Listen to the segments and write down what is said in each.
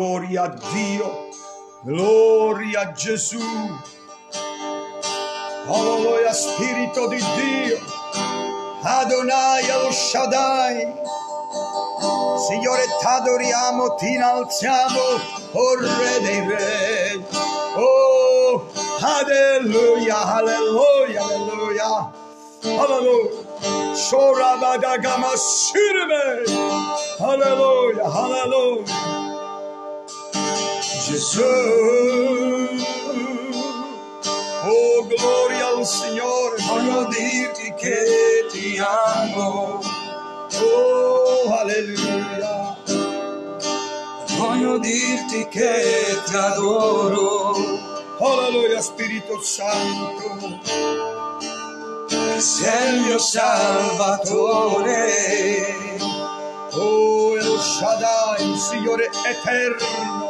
Gloria a Dio, gloria a Gesù. Alleluia, Spirito di Dio. Adonai El Shaddai. Signore, t'adoriamo, ti innalziamo, oh Re dei Re. Oh, alleluia, alleluia, alleluia. Alleluia. Shorabadagama Sirime. Alleluia, alleluia. Gesù. Oh, gloria al Signore, voglio dirti che ti amo. Oh, alleluia. Voglio dirti che ti adoro, Alleluia, Spirito Santo. sei il mio Salvatore. Oh, El Shaddai, il Signore eterno.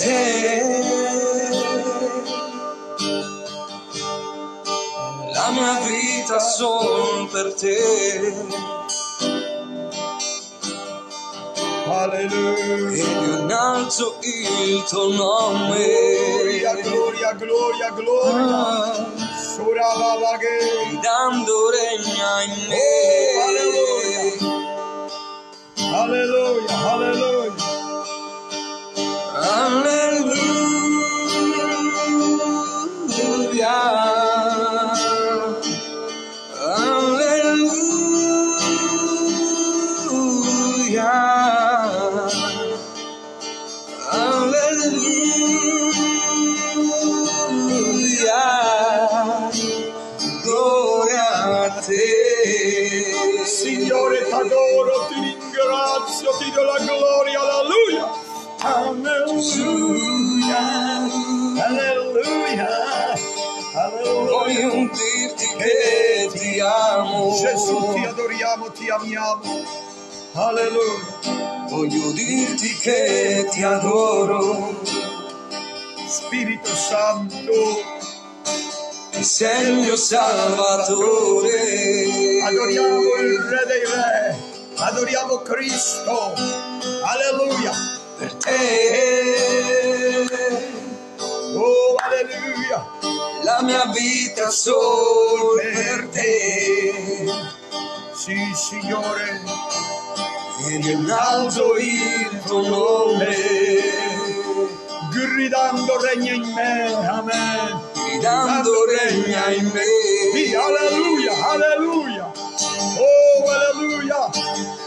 Te. La mia vita sol per te. Alleluia. Ed io innalzo il tuo nome. Gloria, gloria, gloria, gloria. Ah, Surababaghe. Gridando regna in me. Oh, Alleluia, alleluia. Alleluia. Signore, t'adoro, ti ringrazio, ti do la gloria, alleluia. Alleluia, alleluia, alleluia. Voglio dirti che ti amo. Gesù, ti adoriamo, ti amiamo. Alleluia. Voglio dirti che ti adoro. Spirito Santo, Sei il mio Salvatore. adoriamo il Re dei Re, adoriamo Cristo. Alleluia. Per te. Oh, alleluia. La mia vita solo per te. Sì, Signore. Ed innalzo il tuo nome. gridando regna in me, amen. Gridando regna in me. Sì, alleluia, alleluia. Oh, alleluia.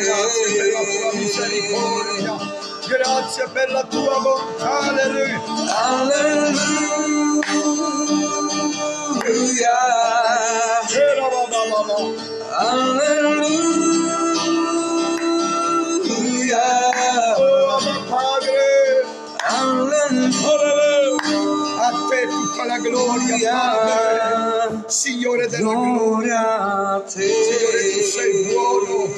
Grazie per la tua te. misericordia. Grazie per la tua bontà, alleluia. Alleluia. Gloria, Padre. Signore della gloria. Gloria a te. Signore, tu sei buono.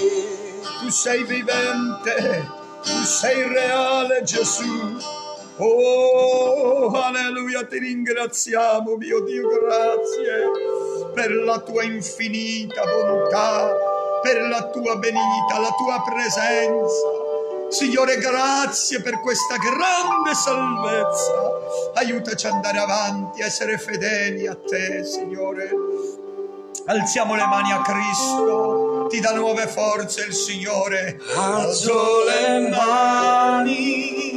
Tu sei vivente. Tu sei reale, Gesù. Oh, alleluia, ti ringraziamo, mio Dio, grazie per la tua infinita bontà, per la tua benignità, la tua presenza. Signore, grazie per questa grande salvezza. Aiutaci ad andare avanti, a essere fedeli a te, Signore. Alziamo le mani a Cristo, ti dà nuove forze il Signore. Alzo le mani,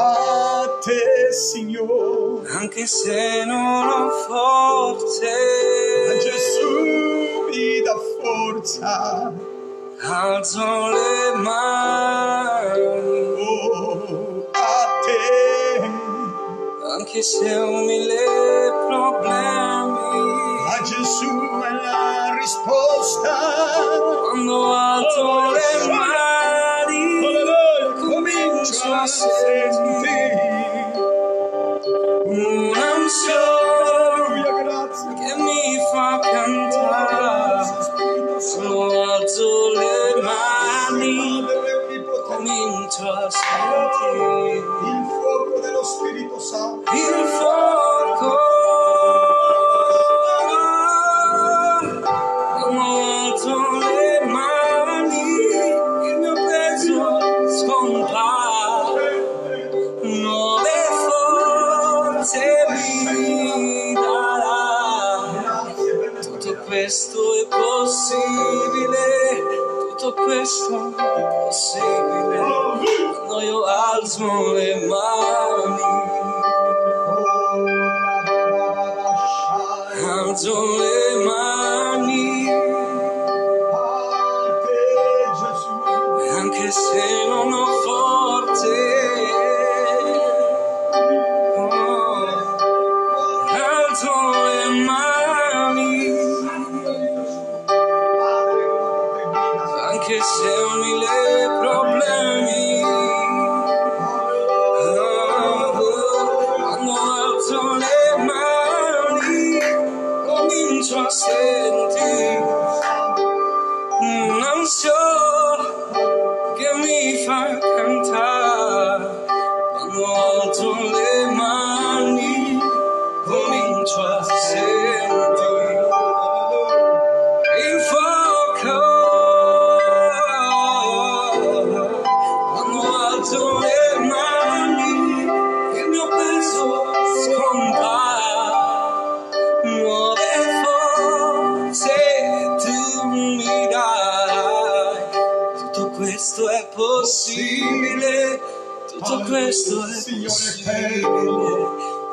a te, Signore. anche se non ho forze. A Gesù mi dà forza. Alzo le mani, Oh, a te, anche se ho mille problemi. a Gesù è la risposta. Quando alzo le mani, ascendí.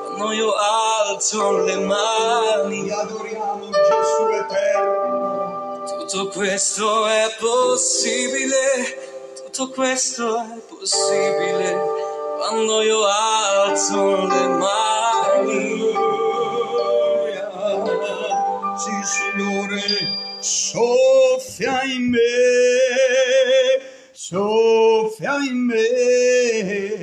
Quando io alzo le mani, Ti adoriamo Gesù eterno. tutto questo è possibile, tutto questo è possibile. Quando io alzo le mani. Sì, Signore, soffia in me, soffia in me,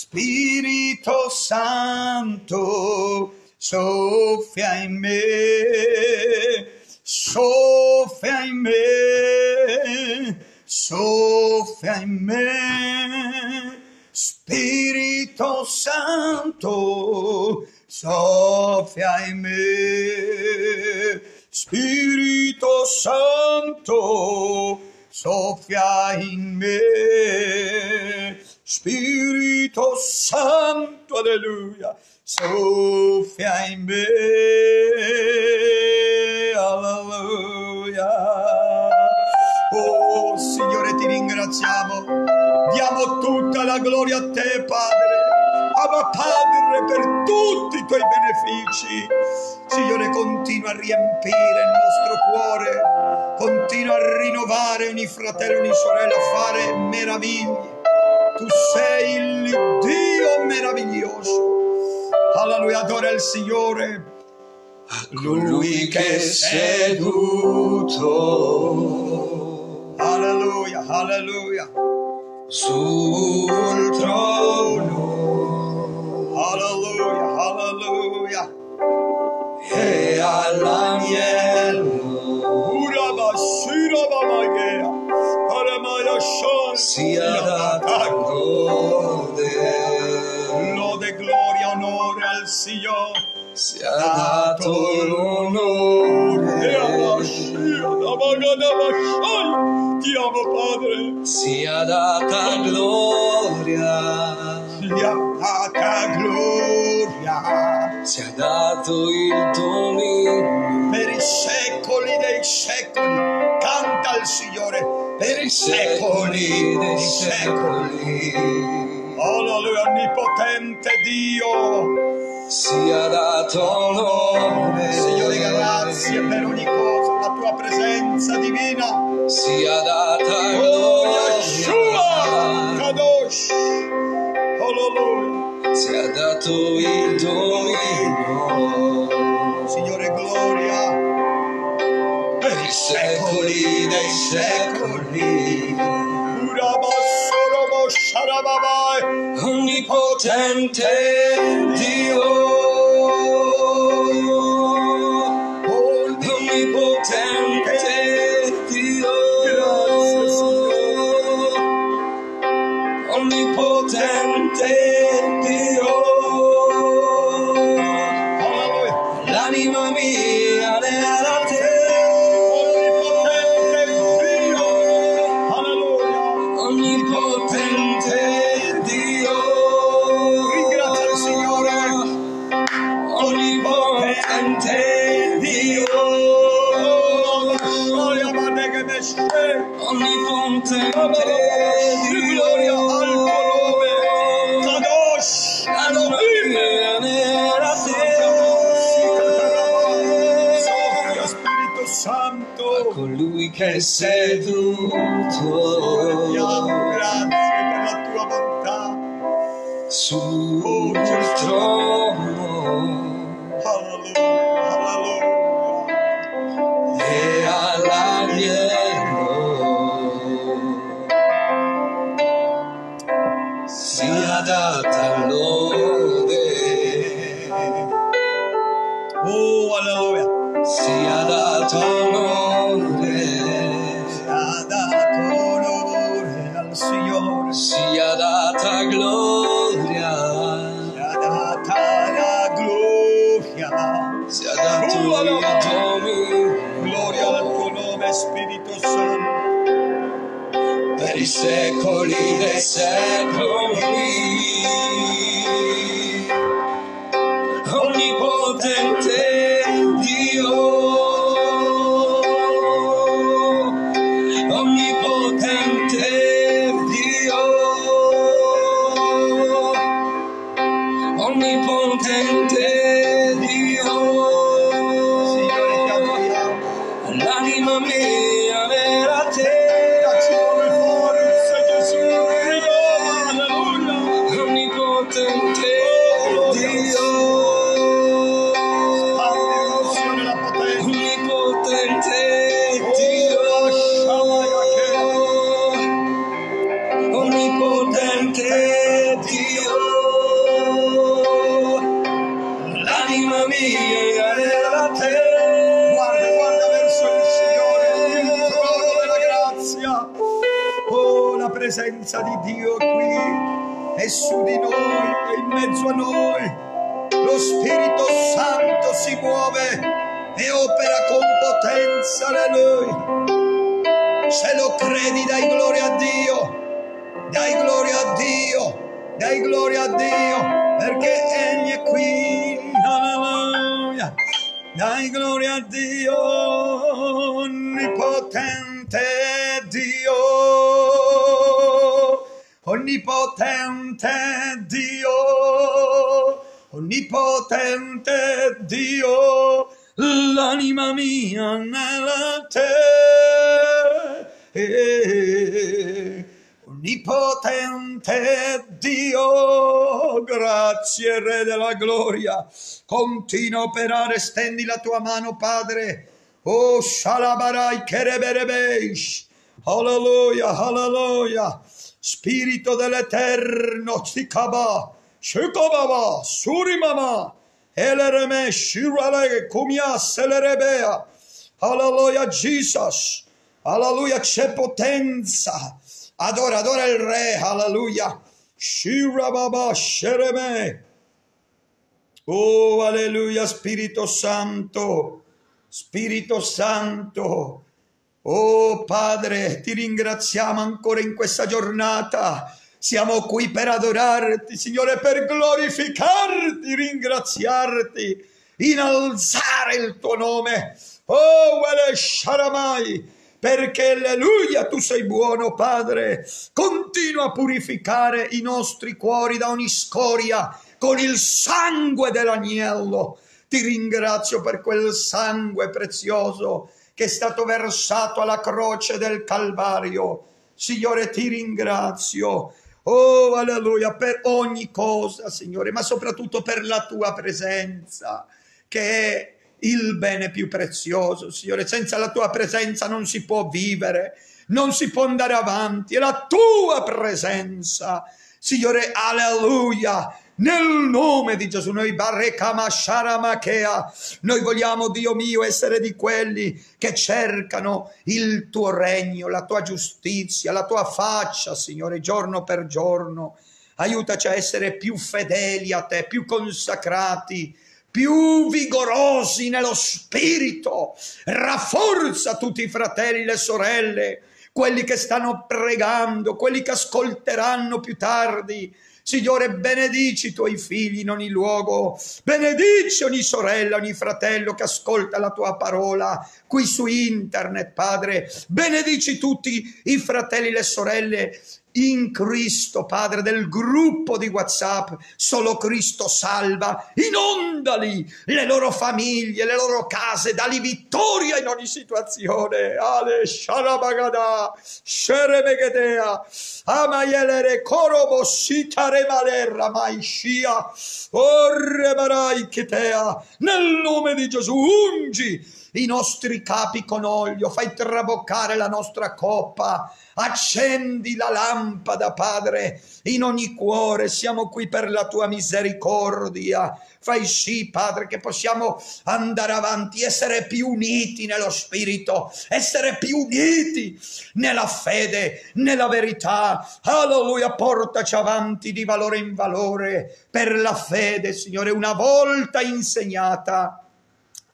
Spirito Santo, soffia in me, soffia in me, soffia in me. Spirito Santo, soffia in me. Spirito Santo, soffia in me. Spirito Santo, alleluia, soffia in me. Alleluia. Oh Signore, ti ringraziamo. Diamo tutta la gloria a te, Padre. Abba Padre, per tutti i tuoi benefici. Signore, continua a riempire il nostro cuore. Continua a rinnovare ogni fratello ogni sorella, a fare meraviglie. Tu sei il Dio meraviglioso. Alleluia, adora il Signore. Colui che è seduto Alleluia, alleluia. sul trono Alleluia, alleluia. e all'agnello Signore. sia dato E l'onore. Ti amo, Padre. sia data gloria, Sia data gloria sia dato il dominio per i secoli dei secoli. Canta il Signore per i secoli dei secoli. Alleluia, onnipotente Dio. sia dato l'onore, Signore, grazie per ogni cosa, la tua presenza divina. sia data Oh, Yeshua, gloria, Kadosh. Alleluia. sia dato il dominio Signore, gloria per i secoli dei secoli. Urabassorobo sharababai. onnipotente Dio, onnipotente Santo. colui che è seduto secoli onnipotente Dio, l'anima mia era te. Guarda, guarda verso il Signore, il trono della grazia. Oh, la presenza di Dio qui, è su di noi, è in mezzo a noi. Lo Spirito Santo si muove e opera con potenza, alleluia. Se lo credi, dai gloria a Dio, dai gloria a Dio, dai gloria a Dio, perché Egli è qui, alleluia. Dai gloria a Dio, onnipotente Dio, onnipotente Dio, onnipotente Dio, l'anima mia nella te. Onnipotente Dio, grazie Re della gloria, continua a operare, stendi la tua mano Padre, oh Shalabarai Kereberebeish, alleluia, alleluia, Spirito dell'Eterno, Sikaba, Shukababa, Surimama, Elereme, Shirale, Kumia, Selerebea, alleluia Jesus, alleluia c'è potenza, adora, adora il Re, alleluia, Shirababa, Shereme, Oh, alleluia, Spirito Santo, Spirito Santo. Oh Padre, ti ringraziamo ancora in questa giornata. Siamo qui per adorarti, Signore, per glorificarti, ringraziarti, innalzare il tuo nome. Oh, Wele Sharamai, perché alleluia, tu sei buono, Padre. Continua a purificare i nostri cuori da ogni scoria con il sangue dell'agnello. Ti ringrazio per quel sangue prezioso che è stato versato alla croce del Calvario. Signore, ti ringrazio. Oh, alleluia, per ogni cosa, Signore, ma soprattutto per la tua presenza, che è il bene più prezioso, Signore. Senza la tua presenza non si può vivere, non si può andare avanti. È la tua presenza, Signore, alleluia. Nel nome di Gesù, noi sharamakea, noi vogliamo, Dio mio, essere di quelli che cercano il tuo regno, la tua giustizia, la tua faccia, Signore, giorno per giorno. Aiutaci a essere più fedeli a te, più consacrati, più vigorosi nello spirito. Rafforza tutti i fratelli e le sorelle, quelli che stanno pregando, quelli che ascolteranno più tardi. Signore, benedici i tuoi figli in ogni luogo, benedici ogni sorella, ogni fratello che ascolta la tua parola qui su internet, Padre. Benedici tutti i fratelli e le sorelle in Cristo, Padre, del gruppo di WhatsApp, solo Cristo salva, inondali le loro famiglie, le loro case, dali vittoria in ogni situazione. Ale sharabagada, sherebegedea, amayelere korobo sitare malerra maishia, orre marai ketea, nel nome di Gesù, ungi i nostri capi con olio, fai traboccare la nostra coppa, accendi la lampada, Padre, in ogni cuore, siamo qui per la tua misericordia. Fai sì, Padre, che possiamo andare avanti, essere più uniti nello Spirito, essere più uniti nella fede, nella verità. Alleluia, portaci avanti di valore in valore per la fede, Signore, una volta insegnata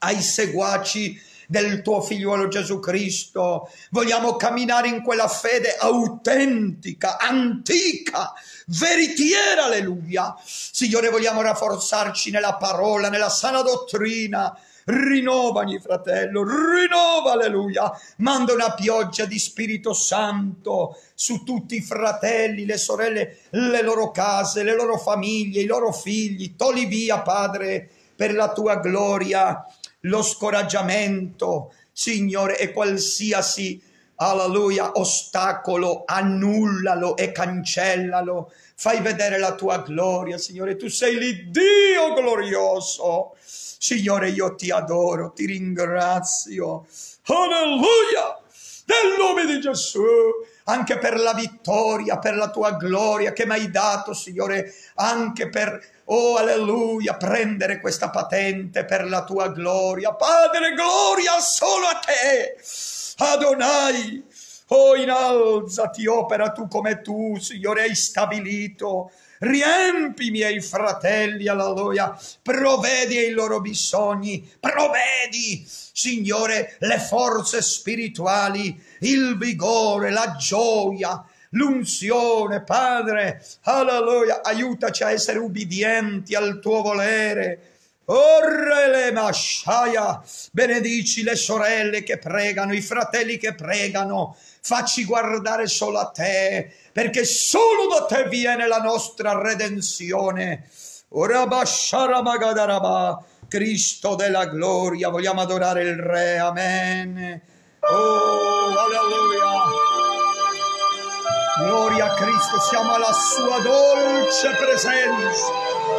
ai seguaci del tuo figliuolo Gesù Cristo. Vogliamo camminare in quella fede autentica, antica, veritiera, alleluia. Signore, vogliamo rafforzarci nella parola, nella sana dottrina. Rinnovami, fratello, rinnova, alleluia. Manda una pioggia di Spirito Santo su tutti i fratelli, le sorelle, le loro case, le loro famiglie, i loro figli. Togli via, Padre, per la tua gloria lo scoraggiamento, Signore, e qualsiasi, alleluia, ostacolo, annullalo e cancellalo. Fai vedere la tua gloria, Signore. Tu sei l'Iddio glorioso. Signore, io ti adoro, ti ringrazio. Alleluia! Nel nome di Gesù anche per la vittoria, per la tua gloria che mi hai dato, Signore, anche per, oh alleluia, prendere questa patente per la tua gloria. Padre, gloria solo a te, Adonai. Oh, innalzati, opera tu come tu, Signore, hai stabilito riempi i miei fratelli, alleluia, provvedi ai loro bisogni, provvedi, Signore, le forze spirituali, il vigore, la gioia, l'unzione, Padre, alleluia, aiutaci a essere ubbidienti al tuo volere. Orrele masciaia, benedici le sorelle che pregano, i fratelli che pregano, facci guardare solo a te, perché solo da te viene la nostra redenzione. Ora basciara Cristo della gloria, vogliamo adorare il Re, amen. Oh, alleluia. Gloria a Cristo, siamo alla sua dolce presenza.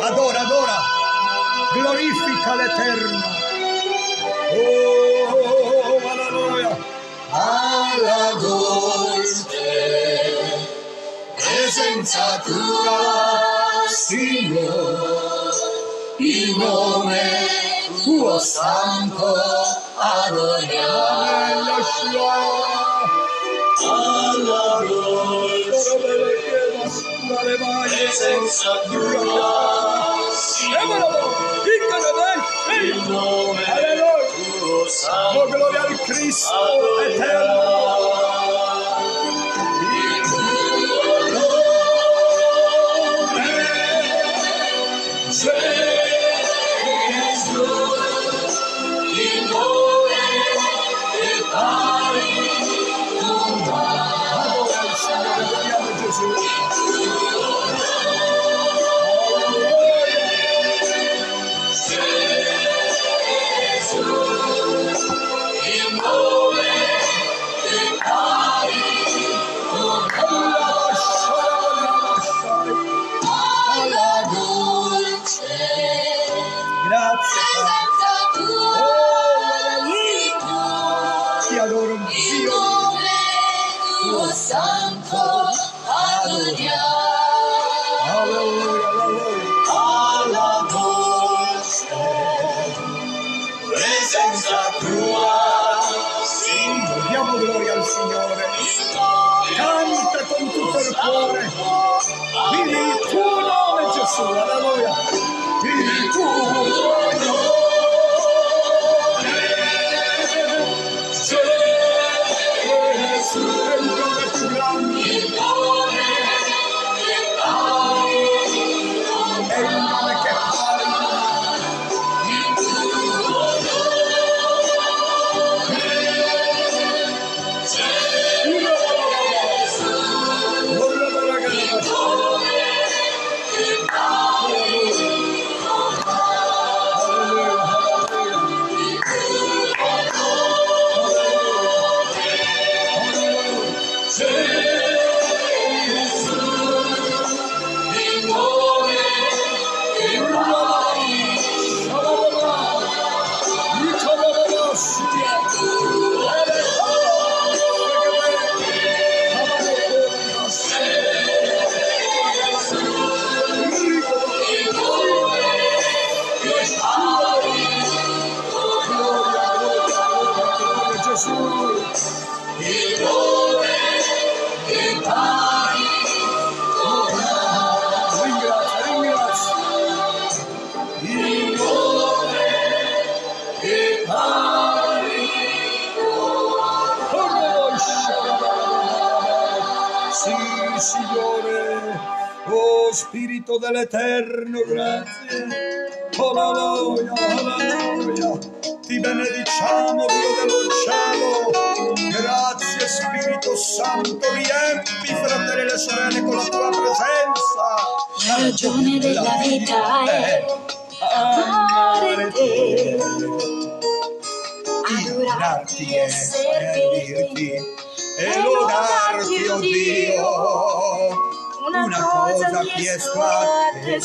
Adora, adora, glorifica l'Eterno. Oh, alleluia. alla dolce presenza tua, Signore, il nome tuo santo adoriamo. Alla dolce presenza tua, Signore, il nome tuo Oh, santo gloria al Cristo eterno.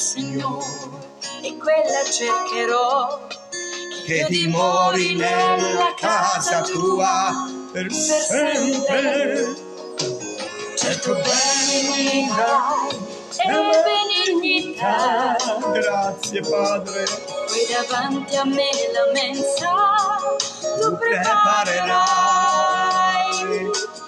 Signore, e quella cercherò. che dimori nella casa tua per sempre. sempre. Certo Benignità e benignità, Grazie Padre, qui davanti a me la mensa tu preparerai.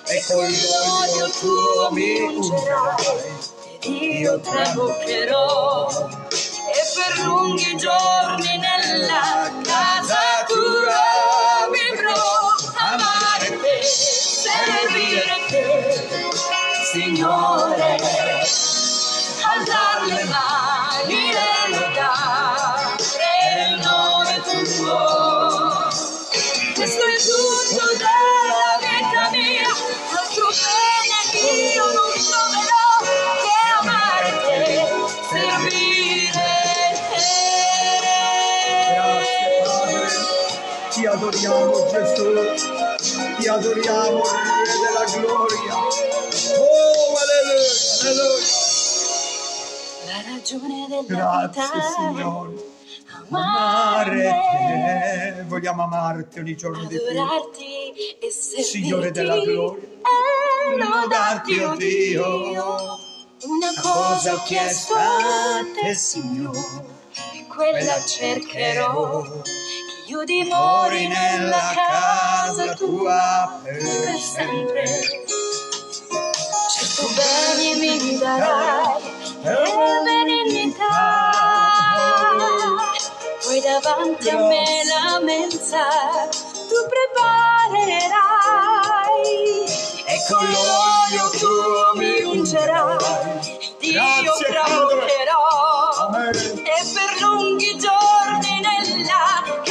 e con l'olio tuo mi ungerai. Io trabocherò e per lunghi giorni nella casa tua vivrò. Amare te servire te Signore alzare le mani e lodare il nome tuo. Questo è della adoriamo Gesù, ti adoriamo Re della gloria. Oh, alleluia, alleluia. La ragione della Grazie vita Signore. Amare te, vogliamo amarti ogni giorno di più. e Signore della gloria. e Lodarti, oh oh Dio. Una cosa ho chiesto a te, Signore, e quella cercherò, che io dimori nella casa tua per sempre. Certo bene mi darai e benignità, poi davanti a me la mensa tu preparerai e con l'olio tuo mi ungerai, Dio Amen. e per lunghi giorni nella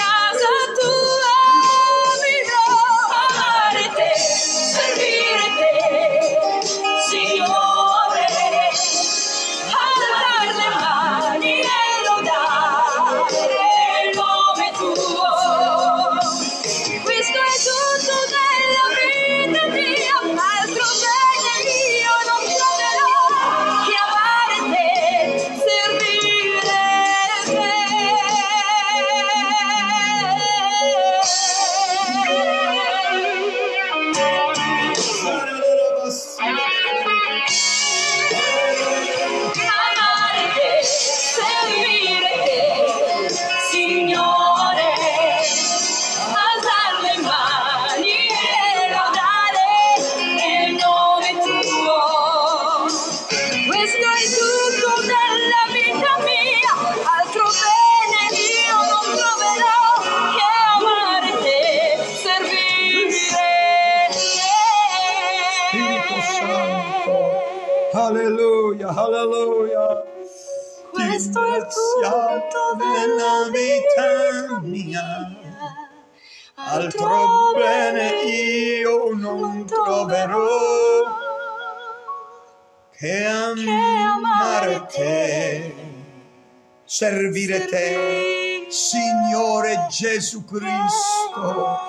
servire te, Signore Gesù Cristo.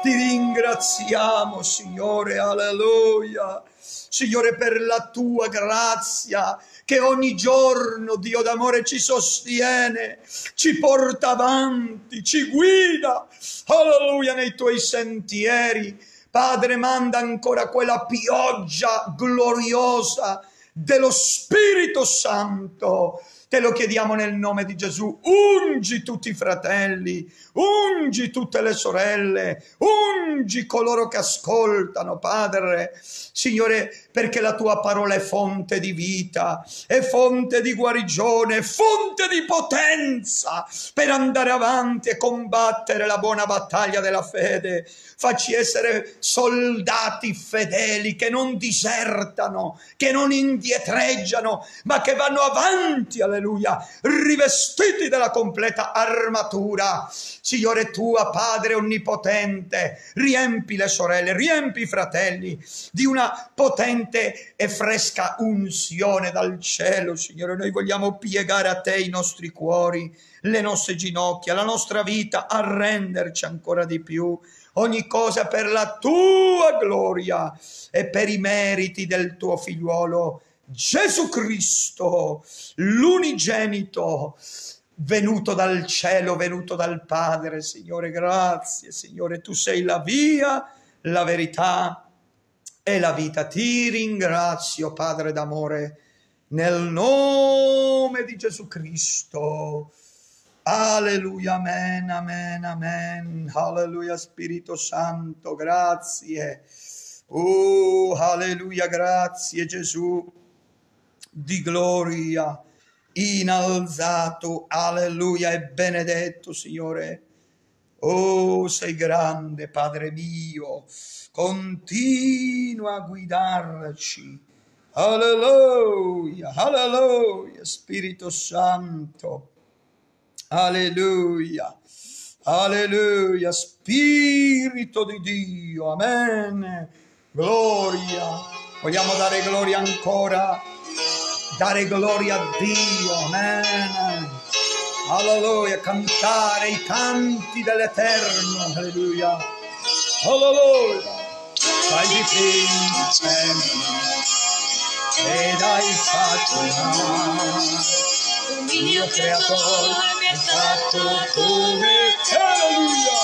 Ti ringraziamo, Signore, alleluia. Signore, per la tua grazia che ogni giorno, Dio d'amore, ci sostiene, ci porta avanti, ci guida, alleluia, nei tuoi sentieri. Padre, manda ancora quella pioggia gloriosa dello Spirito Santo. Te lo chiediamo nel nome di Gesù. Ungi tutti i fratelli, ungi tutte le sorelle, ungi coloro che ascoltano, Padre. Signore, perché la tua parola è fonte di vita, è fonte di guarigione, è fonte di potenza per andare avanti e combattere la buona battaglia della fede. Facci essere soldati fedeli che non disertano, che non indietreggiano, ma che vanno avanti, alleluia, rivestiti della completa armatura. Signore tua, Padre onnipotente, riempi le sorelle, riempi i fratelli di una potente e fresca unzione dal cielo, Signore. Noi vogliamo piegare a te i nostri cuori, le nostre ginocchia, la nostra vita, arrenderci ancora di più ogni cosa per la tua gloria e per i meriti del tuo figliuolo Gesù Cristo, l'unigenito, venuto dal cielo, venuto dal Padre. Signore, grazie, Signore, tu sei la via, la verità e la vita. Ti ringrazio, Padre d'amore, nel nome di Gesù Cristo. Alleluia, amen, amen, amen. Alleluia, Spirito Santo, grazie. Oh, alleluia, grazie Gesù di gloria, inalzato, alleluia e benedetto, Signore. Oh, sei grande, Padre mio, continua a guidarci. Alleluia, alleluia, Spirito Santo. Alleluia. Alleluia. Spirito di Dio. Amen. Gloria. Vogliamo dare gloria ancora. Dare gloria a Dio. Amen. Alleluia. Cantare i canti dell'Eterno. Alleluia. Alleluia. Sai di ed hai fatto male il mio creatore mi ha fatto come Alleluia!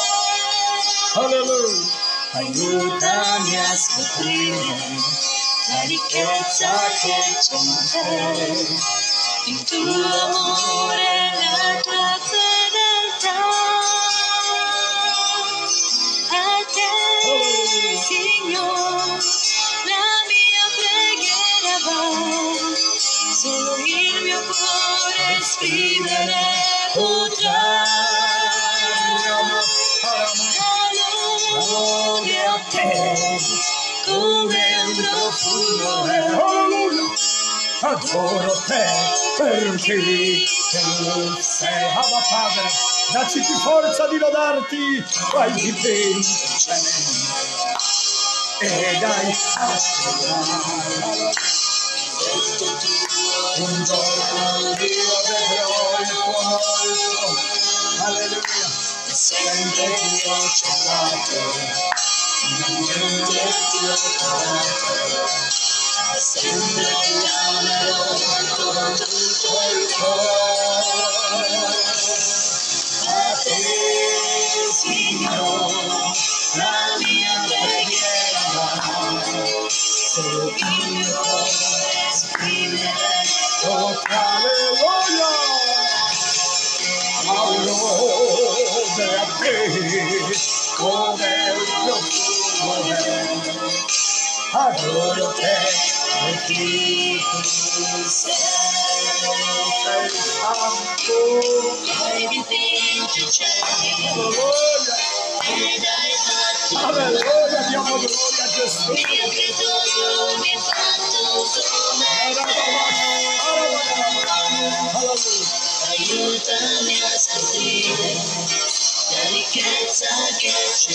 Alleluia! aiutami a scoprire che c'è in tuo amore, la tua fedeltà. A te, Signore, la mia preghiera va, solo il mio cuore esprimere potrà. Amore a te, come profumo è. Alleluia! Adoro te perché tu sei Abba Padre, dacci più forza di lodarti, fai di te e dai fatto un giorno Dio vedrò il tuo volto, alleluia, sempre cercato, il mio esprime oh alleluia, allora a te come un profumo è. adoro te perché tu sei santo, hai dipinto i cieli alleluia, ed hai fatto alleluia, diamo gloria a Gesù. mio creatore mi hai fatto come Alleluia. aiutami a scoprire la ricchezza che c'è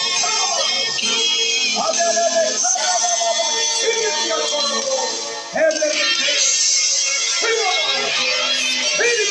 Every day,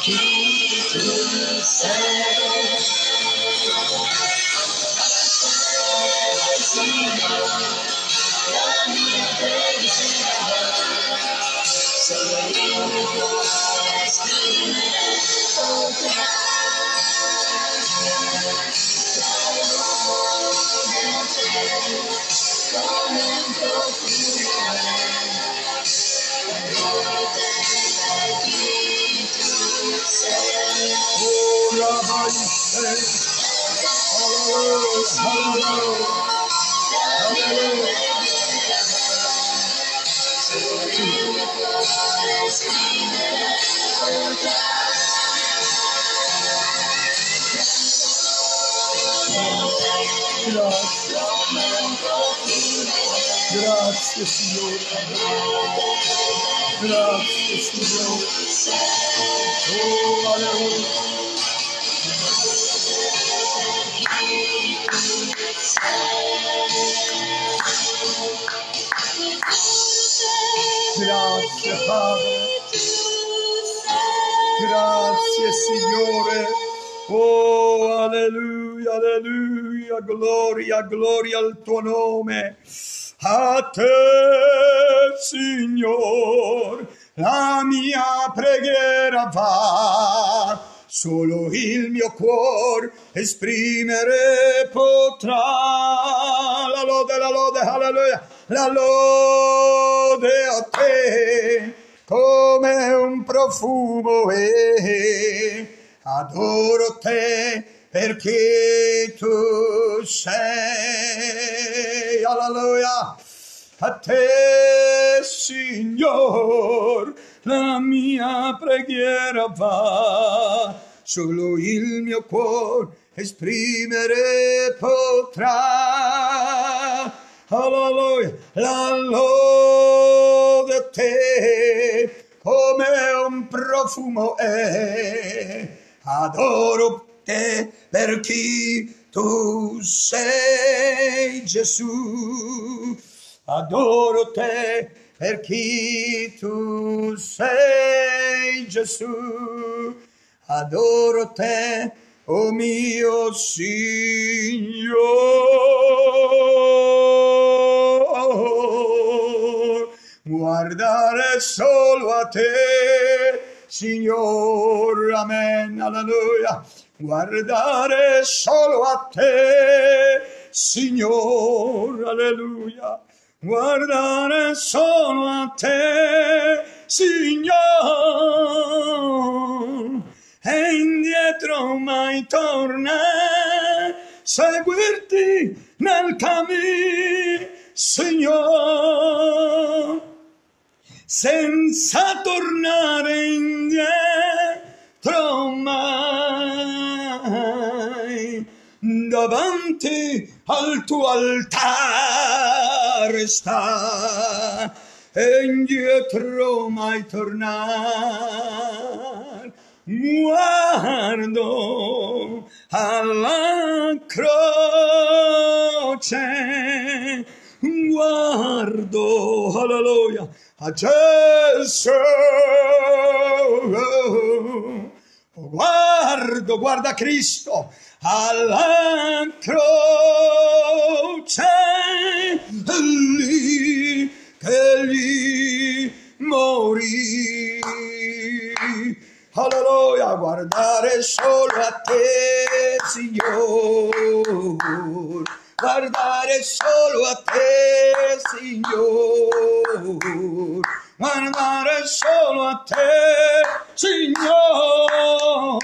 e chi tu sei. Oh, Rabbi, say, hallelujah, Grazie. Grazie Signore. Grazie Signore. Oh, alleluia. Grazie Padre. Grazie Signore. Oh, alleluia, alleluia, gloria, gloria al tuo nome. A te, Signor, la mia preghiera va. Solo il mio cuore esprimere potrà. La lode, la lode, alleluia. La lode a te come un profumo è. Adoro te perché tu sei. Alleluia. A te, Signor, la mia preghiera va. Solo il mio cuore esprimere potrà. Alleluia, la lode te come un profumo è. Adoro te per chi tu sei, Gesù. Adoro te per chi tu sei, Gesù. Adoro te, oh mio Signore. Guardare solo a te, Signore, amen, alleluia. Guardare solo a te, Signore, alleluia. Guardare solo a te, Signore, e indietro mai tornare, seguirti nel cammino, Signore senza tornare indietro mai. Davanti al tuo altare sta e indietro mai tornare. Guardo alla croce guardo, alleluia, a Gesù. Guardo, guarda Cristo alla croce, lì che gli morì. Alleluia, guardare solo a te, Signore guardare solo a te, Signore. Guardare solo a te, Signore.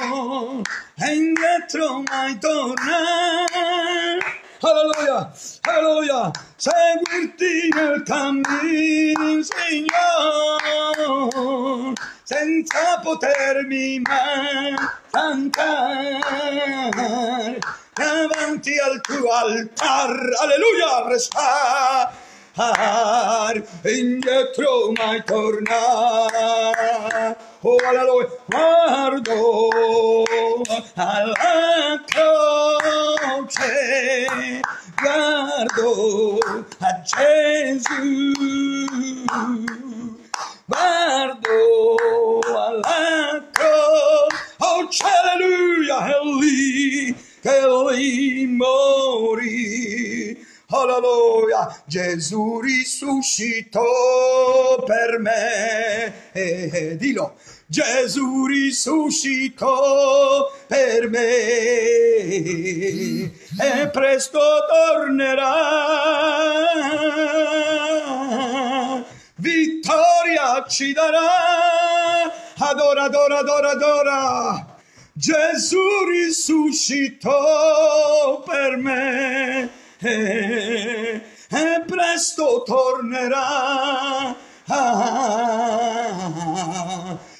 E indietro mai tornare. Alleluia, alleluia. Seguirti nel cammino, Signore. Senza potermi mai davanti al tuo altar, alleluia, restar, indietro mai tornare, oh alleluia, guardo alla croce, guardo a Gesù, guardo alla croce, oh alleluia, è lì che lì morì. Alleluia, Gesù risuscitò per me. Eh, eh, dillo, Gesù risuscitò per me e presto tornerà. Ci darà. Adora, adora, adora, adora. Gesù risuscitò per me e, e presto tornerà. Ah,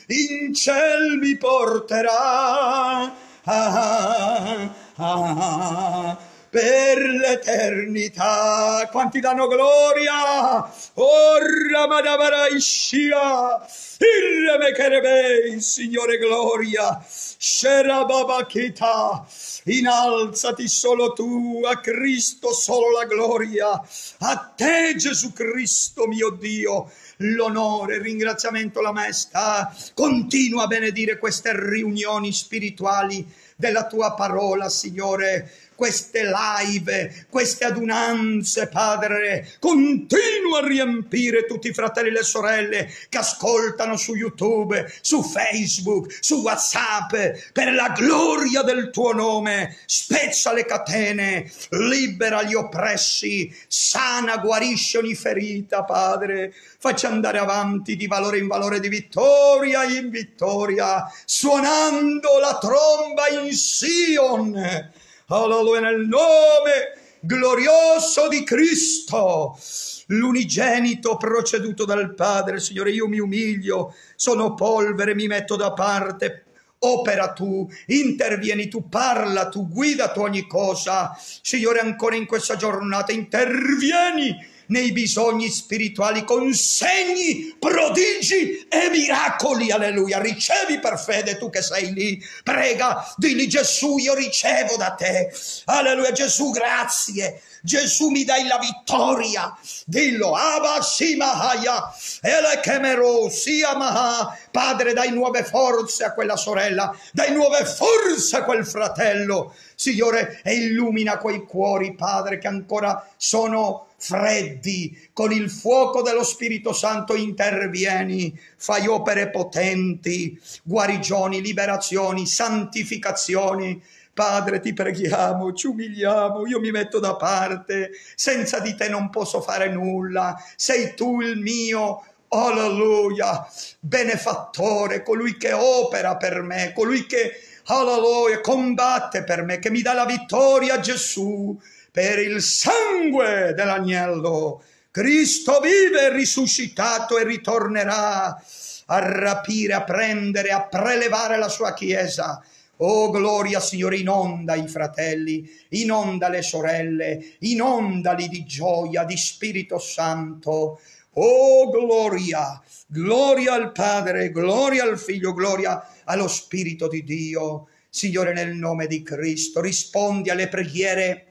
in ciel mi porterà ah, ah, per l'eternità. Quanti danno gloria? Ora madavaraiscia, irreme cherebei, Signore gloria. Sherababakita, innalzati solo tu, a Cristo solo la gloria, a te Gesù Cristo mio Dio l'onore, il ringraziamento, la maestà. Continua a benedire queste riunioni spirituali della tua parola, Signore queste live, queste adunanze, Padre. Continua a riempire tutti i fratelli e le sorelle che ascoltano su YouTube, su Facebook, su WhatsApp, per la gloria del tuo nome. Spezza le catene, libera gli oppressi, sana, guarisce ogni ferita, Padre. Facci andare avanti di valore in valore, di vittoria in vittoria, suonando la tromba in Sion Alleluia nel nome glorioso di Cristo, l'unigenito proceduto dal Padre. Signore, io mi umilio, sono polvere, mi metto da parte. Opera tu, intervieni tu, parla tu, guida tu ogni cosa. Signore, ancora in questa giornata intervieni nei bisogni spirituali con segni, prodigi e miracoli. Alleluia. Ricevi per fede tu che sei lì. Prega, digli Gesù, io ricevo da te. Alleluia. Gesù, grazie. Gesù mi dai la vittoria. Dillo, Abba Simahaya, Ele Kemero, Siamaha. Padre, dai nuove forze a quella sorella, dai nuove forze a quel fratello. Signore, e illumina quei cuori, Padre, che ancora sono freddi, con il fuoco dello Spirito Santo intervieni, fai opere potenti, guarigioni, liberazioni, santificazioni. Padre, ti preghiamo, ci umiliamo, io mi metto da parte, senza di te non posso fare nulla, sei tu il mio alleluia, benefattore, colui che opera per me, colui che, alleluia, combatte per me, che mi dà la vittoria, Gesù per il sangue dell'agnello. Cristo vive, risuscitato e ritornerà a rapire, a prendere, a prelevare la sua Chiesa. Oh gloria Signore, inonda i fratelli, inonda le sorelle, inondali di gioia, di Spirito Santo. Oh gloria, gloria al Padre, gloria al Figlio, gloria allo Spirito di Dio. Signore, nel nome di Cristo, rispondi alle preghiere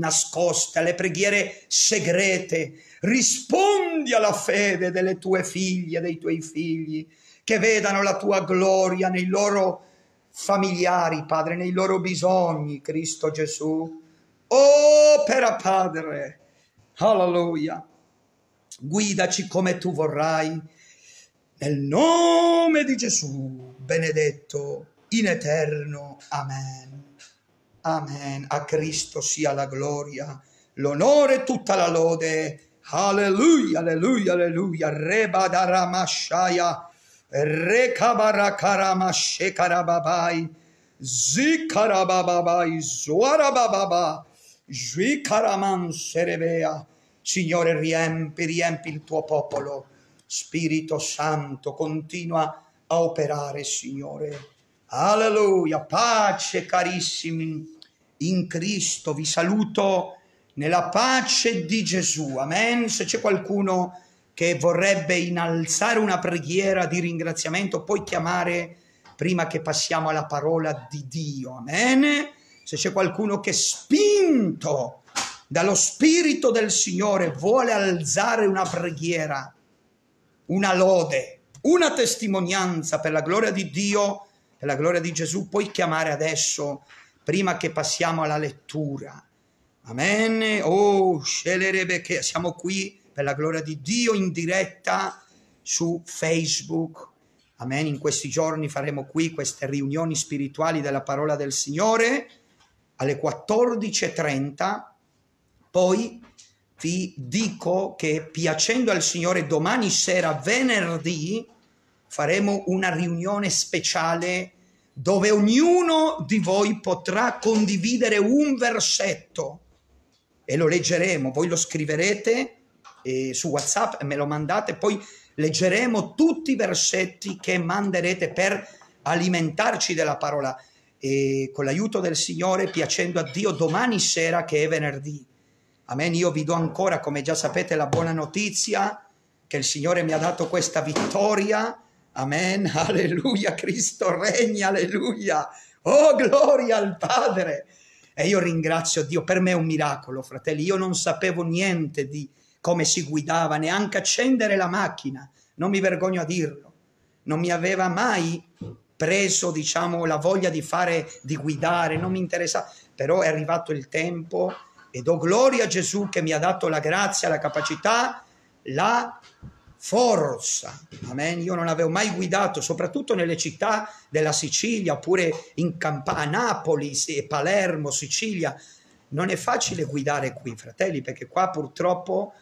nascoste, alle preghiere segrete. Rispondi alla fede delle tue figlie, dei tuoi figli, che vedano la tua gloria nei loro familiari, Padre, nei loro bisogni, Cristo Gesù. Opera, Padre. Alleluia. Guidaci come tu vorrai. Nel nome di Gesù, benedetto in eterno. Amen. Amen. A Cristo sia la gloria, l'onore e tutta la lode. Alleluia, alleluia, alleluia. Reba daramashaya. Rekabarakaramashe Zikarababai. Zuarabababa. Zvikaraman serebea. Signore, riempi, riempi il tuo popolo. Spirito Santo, continua a operare, Signore Alleluia, pace carissimi in Cristo, vi saluto nella pace di Gesù. Amen. Se c'è qualcuno che vorrebbe innalzare una preghiera di ringraziamento, puoi chiamare prima che passiamo alla parola di Dio. Amen. Se c'è qualcuno che spinto dallo Spirito del Signore vuole alzare una preghiera, una lode, una testimonianza per la gloria di Dio, per la gloria di Gesù, puoi chiamare adesso, prima che passiamo alla lettura. Amen. Oh, sceglierebbe che siamo qui per la gloria di Dio in diretta su Facebook. Amen. In questi giorni faremo qui queste riunioni spirituali della parola del Signore alle 14.30. Poi vi dico che piacendo al Signore domani sera, venerdì, faremo una riunione speciale dove ognuno di voi potrà condividere un versetto e lo leggeremo. Voi lo scriverete eh, su WhatsApp e me lo mandate, poi leggeremo tutti i versetti che manderete per alimentarci della parola. E con l'aiuto del Signore, piacendo a Dio, domani sera che è venerdì. Amen. Io vi do ancora, come già sapete, la buona notizia che il Signore mi ha dato questa vittoria. Amen. Alleluia. Cristo regna. Alleluia. Oh, gloria al Padre. E io ringrazio Dio. Per me è un miracolo, fratelli. Io non sapevo niente di come si guidava, neanche accendere la macchina, non mi vergogno a dirlo, non mi aveva mai preso, diciamo, la voglia di fare, di guidare, non mi interessava, però è arrivato il tempo e do gloria a Gesù che mi ha dato la grazia, la capacità, la forza. Amen. Io non avevo mai guidato, soprattutto nelle città della Sicilia, oppure in Campania, Napoli, Palermo, Sicilia. Non è facile guidare qui, fratelli, perché qua purtroppo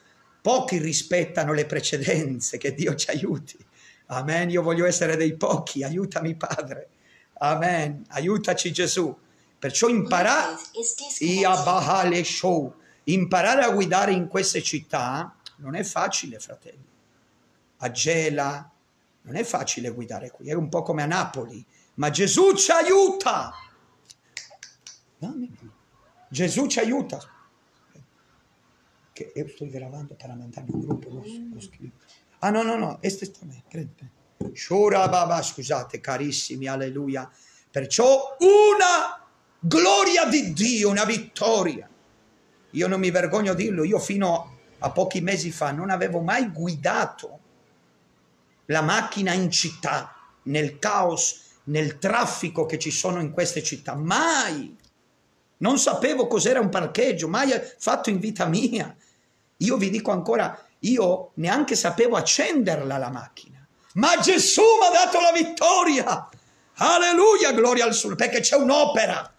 pochi rispettano le precedenze, che Dio ci aiuti. Amen, io voglio essere dei pochi, aiutami Padre. Amen, aiutaci Gesù. Perciò imparare, imparare a guidare in queste città non è facile, fratelli. A Gela non è facile guidare qui, è un po' come a Napoli, ma Gesù ci aiuta. Gesù ci aiuta che io sto gravando per mandarmi un gruppo, lo, lo scrivo. Ah no, no, no, questo sta me, credete. Shura Baba, scusate carissimi, alleluia. Perciò una gloria di Dio, una vittoria. Io non mi vergogno a dirlo, io fino a pochi mesi fa non avevo mai guidato la macchina in città, nel caos, nel traffico che ci sono in queste città, mai. Non sapevo cos'era un parcheggio, mai fatto in vita mia. Io vi dico ancora, io neanche sapevo accenderla la macchina, ma Gesù mi ha dato la vittoria. Alleluia, gloria al Signore, perché c'è un'opera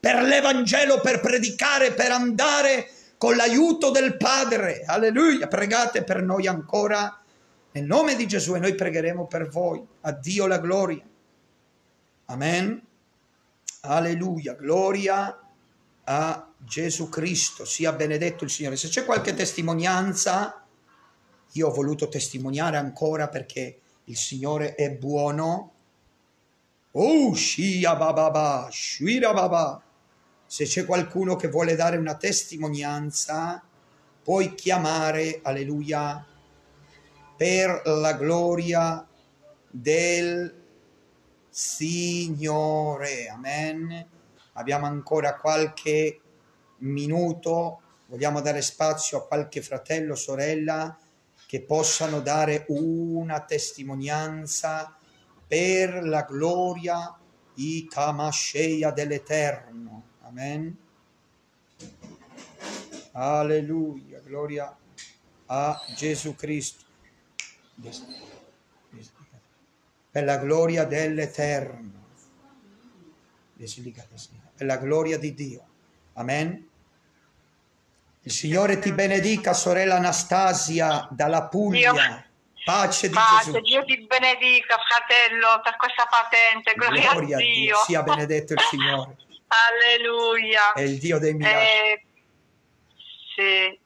per l'Evangelo, per predicare, per andare con l'aiuto del Padre. Alleluia, pregate per noi ancora nel nome di Gesù e noi pregheremo per voi. A Dio la gloria. Amen. Alleluia, gloria a Gesù Cristo, sia benedetto il Signore. Se c'è qualche testimonianza, io ho voluto testimoniare ancora perché il Signore è buono. Oh, shia bababa, shuira baba. Se c'è qualcuno che vuole dare una testimonianza, puoi chiamare, alleluia, per la gloria del Signore. Amen. Abbiamo ancora qualche minuto, vogliamo dare spazio a qualche fratello sorella che possano dare una testimonianza per la gloria itamasceia dell'Eterno. Amen. Alleluia, gloria a Gesù Cristo. Per la gloria dell'Eterno. Per la gloria di Dio. Amen. Il Signore ti benedica, sorella Anastasia, dalla Puglia. Pace di Pace, Gesù. Dio ti benedica, fratello, per questa patente. Gloria, Gloria a Dio. Dio. Sia benedetto il Signore. Alleluia. È il Dio dei miracoli. Eh, sì.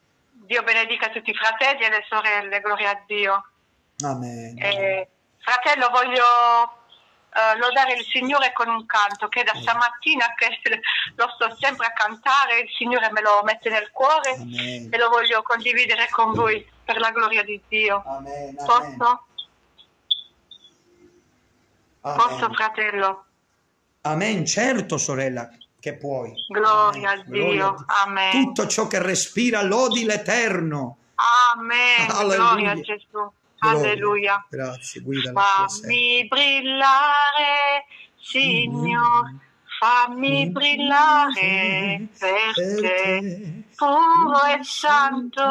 Dio benedica tutti i fratelli e le sorelle. Gloria a Dio. Amen. Eh, fratello, voglio uh, lodare il Signore con un canto che da stamattina che lo sto sempre a cantare, il Signore me lo mette nel cuore Amen. e lo voglio condividere con voi per la gloria di Dio. Amen. Posso? Posso, fratello? Amen, certo, sorella, che puoi. Gloria Amen. a Dio. Gloria a Dio. Amen. Tutto ciò che respira lodi l'Eterno. Amen. Alleluia. Gloria a Gesù. Alleluia. Grazie, guida. Fammi brillare, Signore, fammi brillare per te. Puro e santo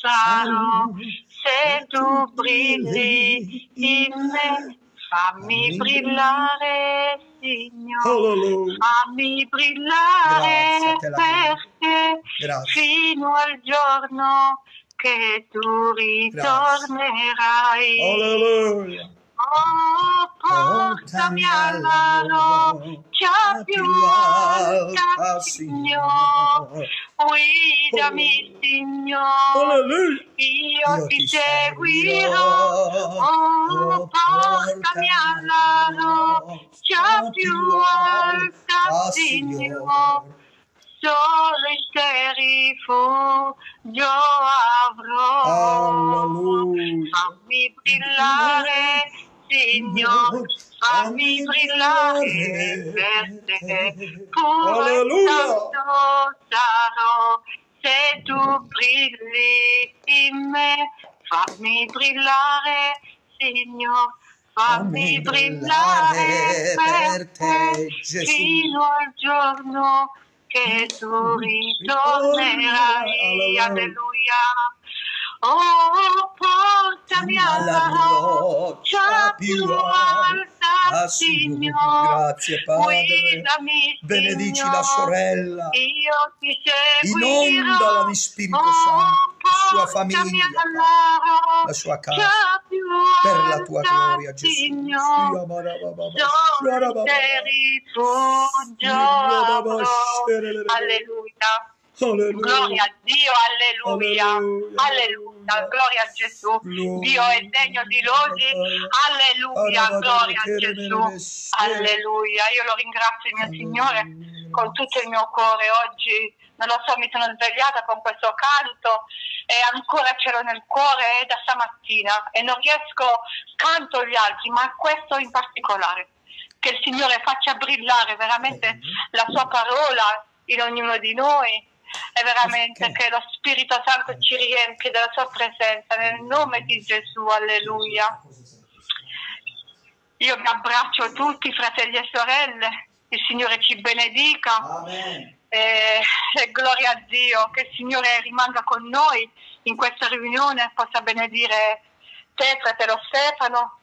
sarò se tu brilli in me. Fammi brillare, Signore, fammi brillare per te fino al giorno che tu ritornerai. Alleluia. Oh, portami alla roccia più alta, Signore. Guidami, oh. Signore. Io ti seguirò. Oh, portami alla roccia più alta, Signore. Rifugio avrò. Alleluia. Fammi brillare, Signore, fammi brillare per te. E Alleluia. santo sarò se tu brilli in me. Fammi brillare, Signore, fammi brillare per te fino al giorno che tu ritornerai. Alleluia. Oh, portami alla roccia più alta, Signore. Grazie Padre. Guidami, Benedici la sorella. Io ti seguirò. Inondala di Spirito Santo, sua famiglia, la sua casa, per la tua gloria, Gesù. Avrò. Alleluia. Gloria a Dio, alleluia. Alleluia. Alleluia. Gloria a Gesù. Gloria. Dio è degno di lodi. Alleluia. Gloria a Gesù. Alleluia. Io lo ringrazio, mio Signore, con tutto il mio cuore oggi. Non lo so, mi sono svegliata con questo canto e ancora ce l'ho nel cuore è da stamattina e non riesco, canto gli altri, ma questo in particolare. Che il Signore faccia brillare veramente la sua parola in ognuno di noi e veramente che lo Spirito Santo ci riempie della sua presenza nel nome di Gesù, alleluia. Io vi abbraccio tutti, fratelli e sorelle, il Signore ci benedica Amen. E, e gloria a Dio, che il Signore rimanga con noi in questa riunione, possa benedire te, fratello Stefano,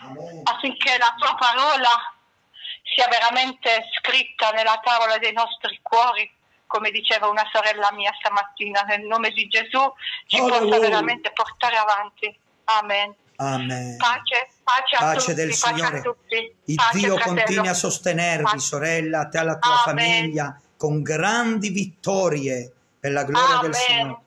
Amen. affinché la tua parola sia veramente scritta nella tavola dei nostri cuori, come diceva una sorella mia stamattina, nel nome di Gesù ci possa Alleluia. veramente portare avanti. Amen. Amen. Pace, pace a Pace tutti, del pace Signore. a tutti. Il Pace, Dio fratello. continui a sostenervi, Pace. sorella, te e alla tua Amen. famiglia, con grandi vittorie per la gloria del Amen. Signore.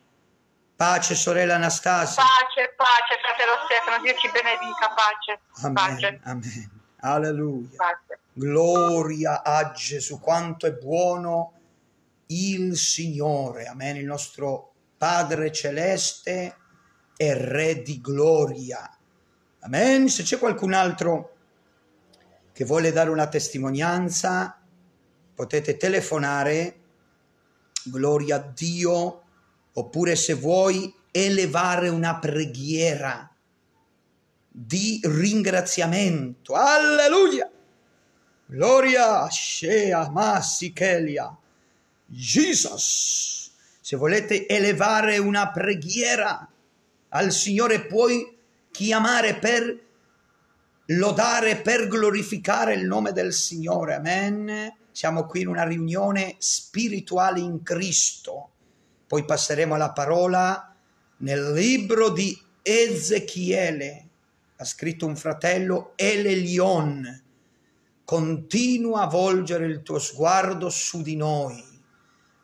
Pace, sorella Anastasia. Pace, pace, fratello Stefano, Dio ci benedica, pace, Amen. pace, Amen. Alleluia. pace. Gloria a Gesù, quanto è buono il Signore. Amen. Il nostro Padre celeste e Re di gloria. Amen. Se c'è qualcun altro che vuole dare una testimonianza, potete telefonare. Gloria a Dio. Oppure se vuoi elevare una preghiera di ringraziamento. Alleluia. Gloria, Shea, Massikelia, Jesus. Se volete elevare una preghiera al Signore, puoi chiamare per lodare, per glorificare il nome del Signore. Amen. Siamo qui in una riunione spirituale in Cristo. Poi passeremo alla parola nel libro di Ezechiele. Ha scritto un fratello, Elelion continua a volgere il tuo sguardo su di noi.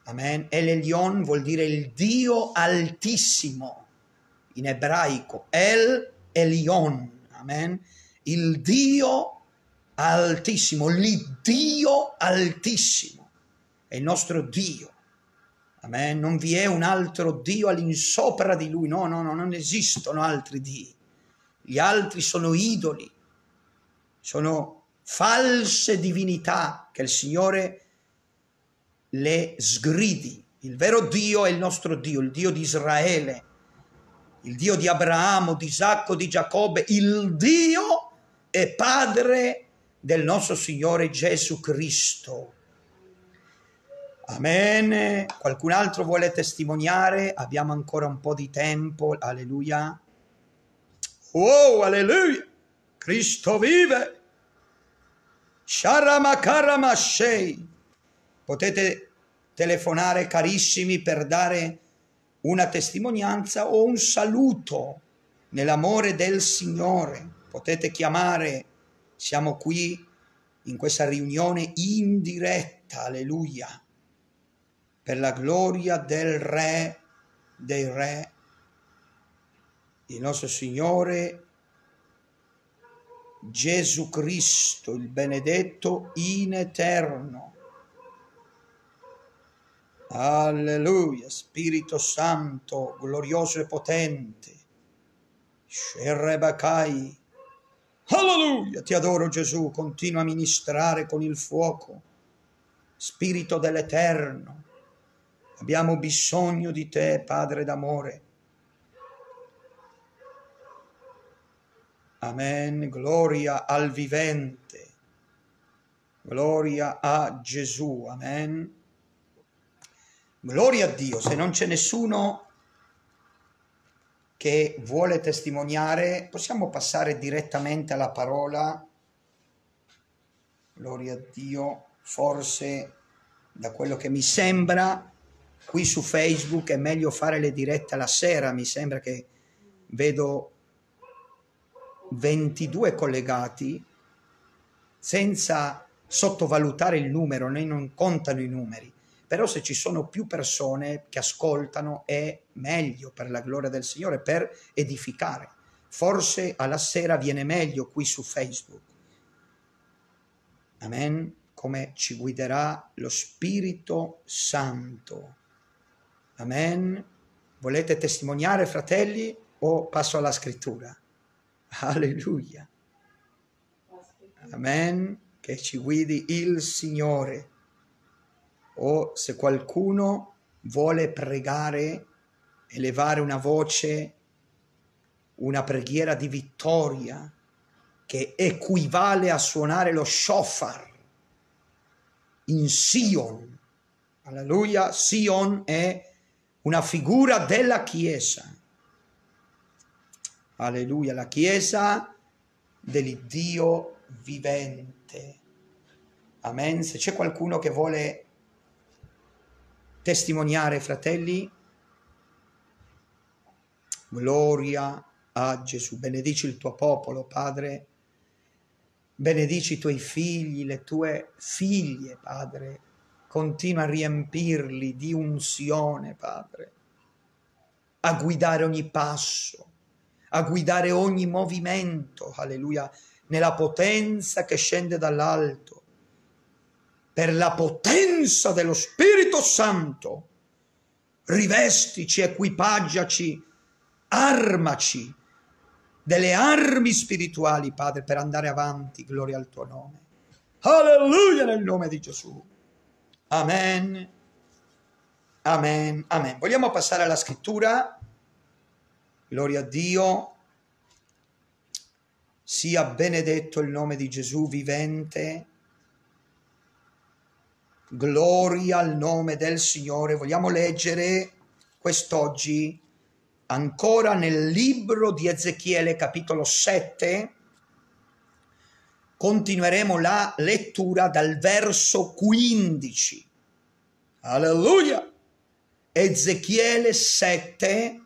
Amen. El Elyon vuol dire il Dio altissimo in ebraico. El Elyon. Amen. Il Dio altissimo, l'Iddio altissimo. È il nostro Dio. Amen. Non vi è un altro Dio all'insopra di Lui. No, no, no, non esistono altri Dio. Gli altri sono idoli sono false divinità che il Signore le sgridi. Il vero Dio è il nostro Dio, il Dio di Israele, il Dio di Abramo, di Isacco, di Giacobbe, il Dio e Padre del nostro Signore Gesù Cristo. Amen. Qualcun altro vuole testimoniare? Abbiamo ancora un po' di tempo. Alleluia. Oh, alleluia. Cristo vive. Sharamakaramashei. Potete telefonare carissimi per dare una testimonianza o un saluto nell'amore del Signore. Potete chiamare, siamo qui in questa riunione in diretta, alleluia per la gloria del Re dei Re, il nostro Signore Gesù Cristo, il benedetto in eterno. Alleluia, Spirito Santo, glorioso e potente. Sherebakai. Alleluia, ti adoro Gesù, continua a ministrare con il fuoco. Spirito dell'Eterno, Abbiamo bisogno di te, Padre d'amore. Amen. Gloria al vivente. Gloria a Gesù. Amen. Gloria a Dio. Se non c'è nessuno che vuole testimoniare, possiamo passare direttamente alla parola. Gloria a Dio. Forse da quello che mi sembra Qui su Facebook è meglio fare le dirette alla sera, mi sembra che vedo 22 collegati senza sottovalutare il numero, noi non contano i numeri, però se ci sono più persone che ascoltano è meglio per la gloria del Signore, per edificare. Forse alla sera viene meglio qui su Facebook. Amen, come ci guiderà lo Spirito Santo. Amen. Volete testimoniare, fratelli, o passo alla scrittura? Alleluia. Amen. Che ci guidi il Signore. O se qualcuno vuole pregare, elevare una voce, una preghiera di vittoria che equivale a suonare lo shofar in Sion. Alleluia, Sion è una figura della Chiesa. Alleluia, la Chiesa dell'Iddio vivente. Amen. Se c'è qualcuno che vuole testimoniare, fratelli, gloria a Gesù. Benedici il tuo popolo, Padre. Benedici i tuoi figli, le tue figlie, Padre continua a riempirli di unzione, Padre, a guidare ogni passo, a guidare ogni movimento, alleluia, nella potenza che scende dall'alto, per la potenza dello Spirito Santo. Rivestici, equipaggiaci, armaci delle armi spirituali, Padre, per andare avanti, gloria al tuo nome. Alleluia nel nome di Gesù. Amen. Amen. Amen. Vogliamo passare alla scrittura? Gloria a Dio. Sia benedetto il nome di Gesù vivente. Gloria al nome del Signore. Vogliamo leggere quest'oggi ancora nel libro di Ezechiele capitolo 7 continueremo la lettura dal verso 15. Alleluia! Ezechiele 7,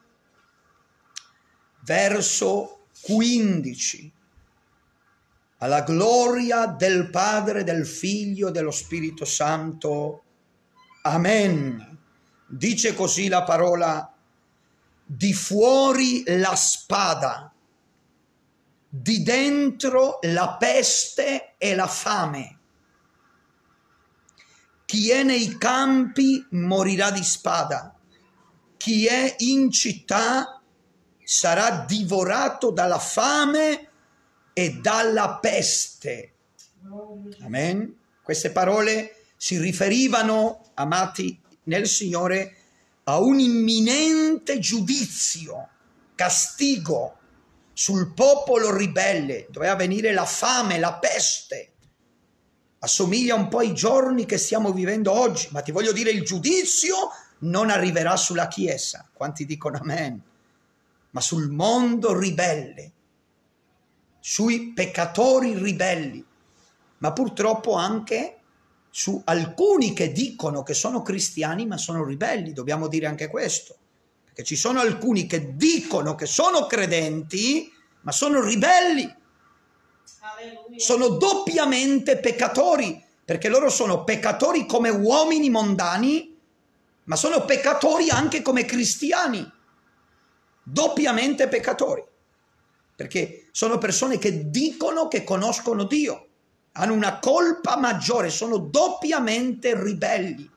verso 15. Alla gloria del Padre, del Figlio e dello Spirito Santo. Amen. Dice così la parola, di fuori la spada di dentro la peste e la fame. Chi è nei campi morirà di spada, chi è in città sarà divorato dalla fame e dalla peste. Amen. Queste parole si riferivano, amati nel Signore, a un imminente giudizio, castigo sul popolo ribelle. Doveva venire la fame, la peste. Assomiglia un po' ai giorni che stiamo vivendo oggi, ma ti voglio dire il giudizio non arriverà sulla Chiesa. Quanti dicono amen? Ma sul mondo ribelle sui peccatori ribelli, ma purtroppo anche su alcuni che dicono che sono cristiani ma sono ribelli, dobbiamo dire anche questo, perché ci sono alcuni che dicono che sono credenti ma sono ribelli, sono doppiamente peccatori, perché loro sono peccatori come uomini mondani, ma sono peccatori anche come cristiani, doppiamente peccatori perché sono persone che dicono che conoscono Dio, hanno una colpa maggiore, sono doppiamente ribelli.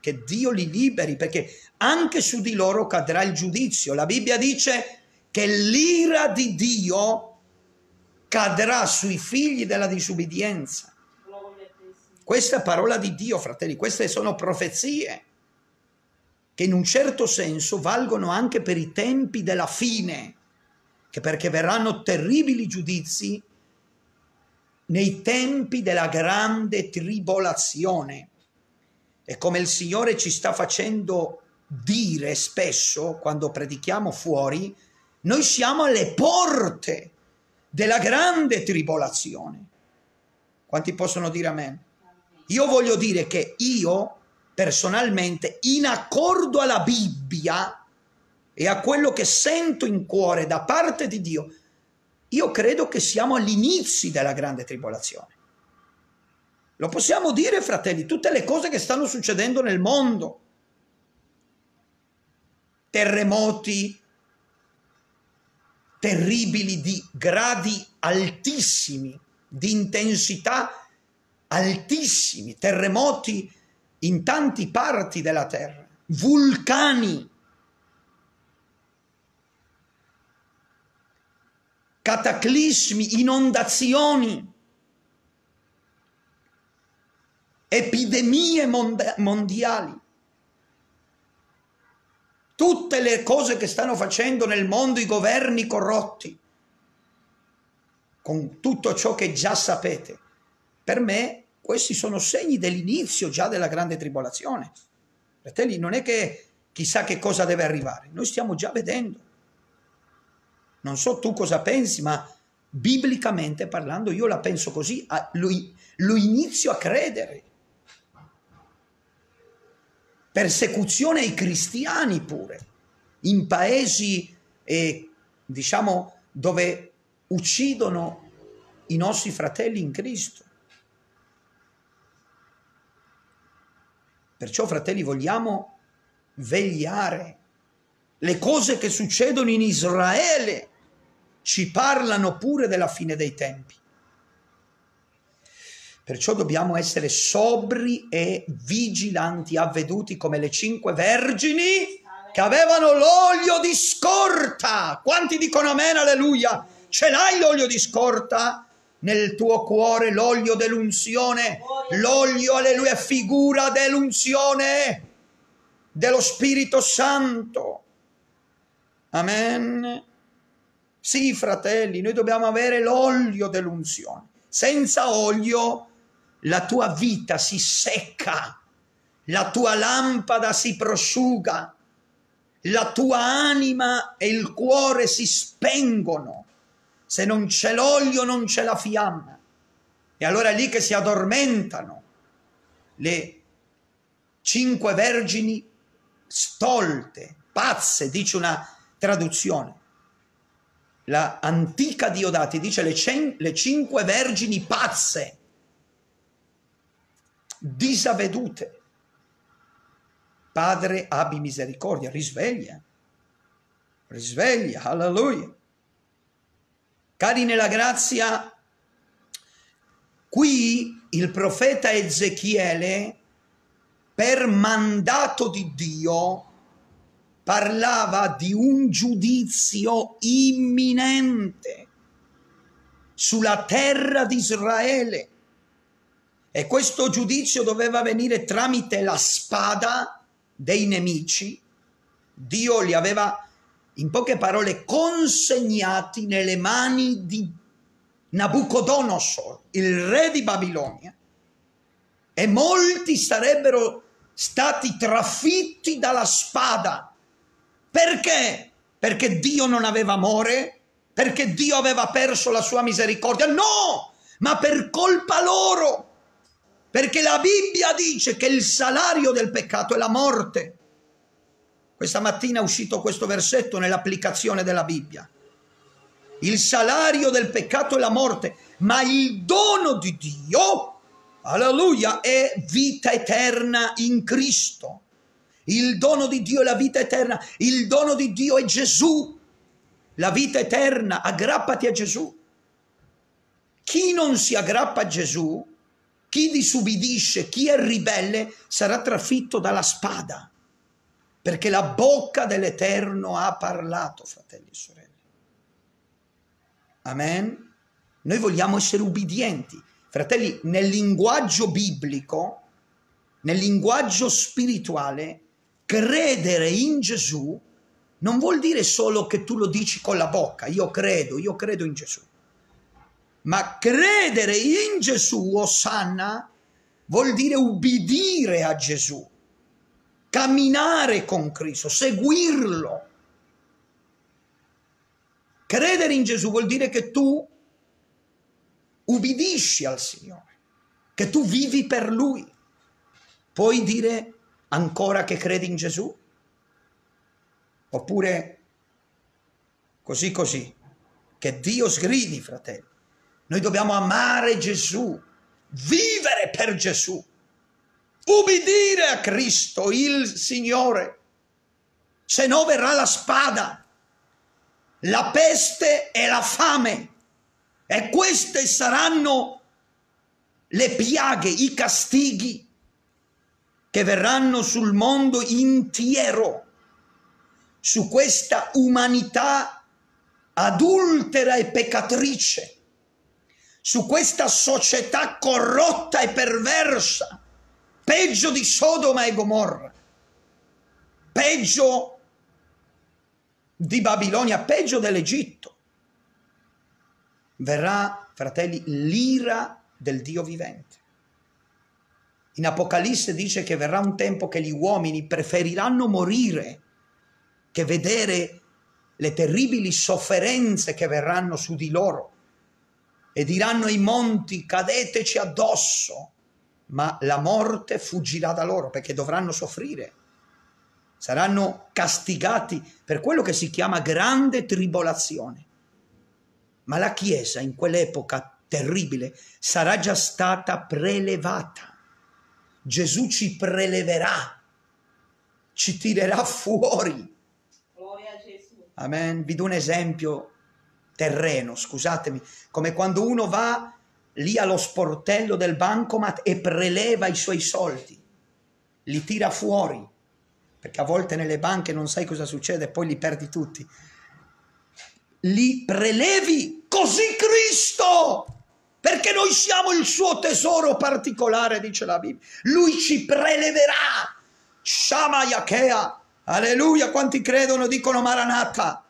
Che Dio li liberi, perché anche su di loro cadrà il giudizio. La Bibbia dice che l'ira di Dio cadrà sui figli della disubbidienza. Questa è parola di Dio, fratelli, queste sono profezie che in un certo senso valgono anche per i tempi della fine che perché verranno terribili giudizi nei tempi della grande tribolazione. E come il Signore ci sta facendo dire spesso quando predichiamo fuori, noi siamo alle porte della grande tribolazione. Quanti possono dire amen? Io voglio dire che io personalmente, in accordo alla Bibbia, e a quello che sento in cuore da parte di Dio, io credo che siamo all'inizio della grande tribolazione. Lo possiamo dire, fratelli, tutte le cose che stanno succedendo nel mondo. Terremoti terribili di gradi altissimi, di intensità altissimi, terremoti in tanti parti della terra, vulcani cataclismi, inondazioni, epidemie mondiali. Tutte le cose che stanno facendo nel mondo i governi corrotti, con tutto ciò che già sapete. Per me questi sono segni dell'inizio già della grande tribolazione. Fratelli, non è che chissà che cosa deve arrivare, noi stiamo già vedendo. Non so tu cosa pensi, ma biblicamente parlando io la penso così, lo, lo inizio a credere. Persecuzione ai cristiani pure, in paesi, eh, diciamo, dove uccidono i nostri fratelli in Cristo. Perciò, fratelli, vogliamo vegliare le cose che succedono in Israele ci parlano pure della fine dei tempi. Perciò dobbiamo essere sobri e vigilanti, avveduti come le cinque vergini che avevano l'olio di scorta. Quanti dicono amen, alleluia? Ce l'hai l'olio di scorta? Nel tuo cuore l'olio dell'unzione, l'olio, alleluia, figura dell'unzione dello Spirito Santo. Amen. Sì, fratelli, noi dobbiamo avere l'olio dell'unzione. Senza olio la tua vita si secca, la tua lampada si prosciuga, la tua anima e il cuore si spengono. Se non c'è l'olio non c'è la fiamma. E allora è lì che si addormentano le cinque vergini stolte, pazze, dice una traduzione la antica Diodati dice le, cen- le cinque vergini pazze, disavvedute. Padre, abbi misericordia, risveglia, risveglia, alleluia. Cari nella grazia, qui il profeta Ezechiele, per mandato di Dio, parlava di un giudizio imminente. sulla terra di Israele. E questo giudizio doveva venire tramite la spada dei nemici. Dio li aveva, in poche parole, consegnati nelle mani di Nabucodonosor, il re di Babilonia, e molti sarebbero stati trafitti dalla spada. Perché? Perché Dio non aveva amore? Perché Dio aveva perso la sua misericordia? No! Ma per colpa loro. Perché la Bibbia dice che il salario del peccato è la morte. Questa mattina è uscito questo versetto nell'applicazione della Bibbia. Il salario del peccato è la morte, ma il dono di Dio alleluia, è vita eterna in Cristo. Il dono di Dio è la vita eterna, il dono di Dio è Gesù, la vita eterna, aggrappati a Gesù. Chi non si aggrappa a Gesù, chi disubbidisce, chi è ribelle, sarà trafitto dalla spada, perché la bocca dell'Eterno ha parlato, fratelli e sorelle. Amen. Noi vogliamo essere ubbidienti. Fratelli, nel linguaggio biblico, nel linguaggio spirituale, credere in Gesù non vuol dire solo che tu lo dici con la bocca, io credo, io credo in Gesù. Ma credere in Gesù, Osanna, vuol dire ubbidire a Gesù, camminare con Cristo, seguirlo. Credere in Gesù vuol dire che tu ubbidisci al Signore, che tu vivi per Lui. Puoi dire ancora che credi in Gesù? Oppure così così, che Dio sgridi, fratelli. Noi dobbiamo amare Gesù, vivere per Gesù, ubbidire a Cristo, il Signore, se no verrà la spada, la peste e la fame e queste saranno le piaghe, i castighi che verranno sul mondo intero, su questa umanità adultera e peccatrice, su questa società corrotta e perversa, peggio di Sodoma e Gomorra, peggio di Babilonia, peggio dell'Egitto verrà, fratelli, l'ira del Dio vivente. In Apocalisse dice che verrà un tempo che gli uomini preferiranno morire che vedere le terribili sofferenze che verranno su di loro e diranno ai monti cadeteci addosso, ma la morte fuggirà da loro perché dovranno soffrire. Saranno castigati per quello che si chiama grande tribolazione. Ma la Chiesa in quell'epoca terribile sarà già stata prelevata. Gesù ci preleverà, ci tirerà fuori. Amen. Vi do un esempio terreno, scusatemi, come quando uno va lì allo sportello del bancomat e preleva i suoi soldi, li tira fuori, perché a volte nelle banche non sai cosa succede e poi li perdi tutti li prelevi così Cristo, perché noi siamo il suo tesoro particolare, dice la Bibbia. Lui ci preleverà. Shama Yakea. Alleluia, quanti credono dicono Maranatha.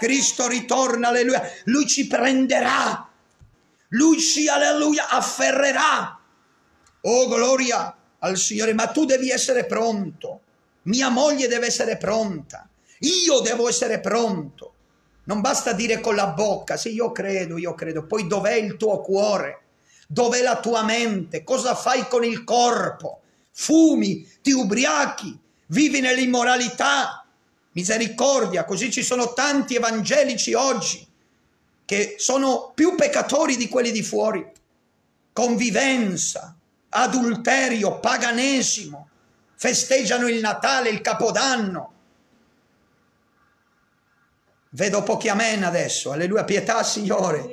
Cristo ritorna, alleluia. Lui ci prenderà. Lui ci, alleluia, afferrerà. Oh, gloria al Signore, ma tu devi essere pronto. Mia moglie deve essere pronta. Io devo essere pronto. Non basta dire con la bocca, sì, io credo, io credo. Poi dov'è il tuo cuore? Dov'è la tua mente? Cosa fai con il corpo? Fumi, ti ubriachi, vivi nell'immoralità. Misericordia, così ci sono tanti evangelici oggi che sono più peccatori di quelli di fuori. Convivenza, adulterio, paganesimo, festeggiano il Natale, il Capodanno, Vedo pochi amen adesso, alleluia, pietà Signore.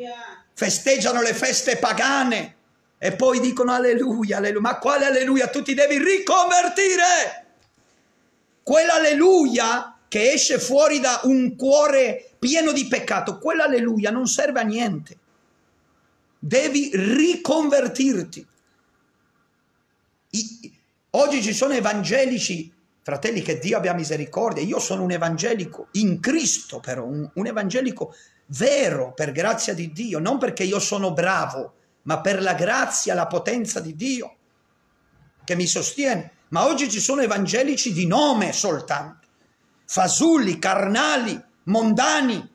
Festeggiano le feste pagane e poi dicono alleluia, alleluia. Ma quale alleluia? Tu ti devi riconvertire. Quell'alleluia che esce fuori da un cuore pieno di peccato, quell'alleluia non serve a niente. devi riconvertirti. I, oggi ci sono evangelici, fratelli, che Dio abbia misericordia. Io sono un evangelico in Cristo, però, un, un evangelico vero per grazia di Dio, non perché io sono bravo, ma per la grazia, la potenza di Dio che mi sostiene. Ma oggi ci sono evangelici di nome soltanto, fasulli, carnali, mondani,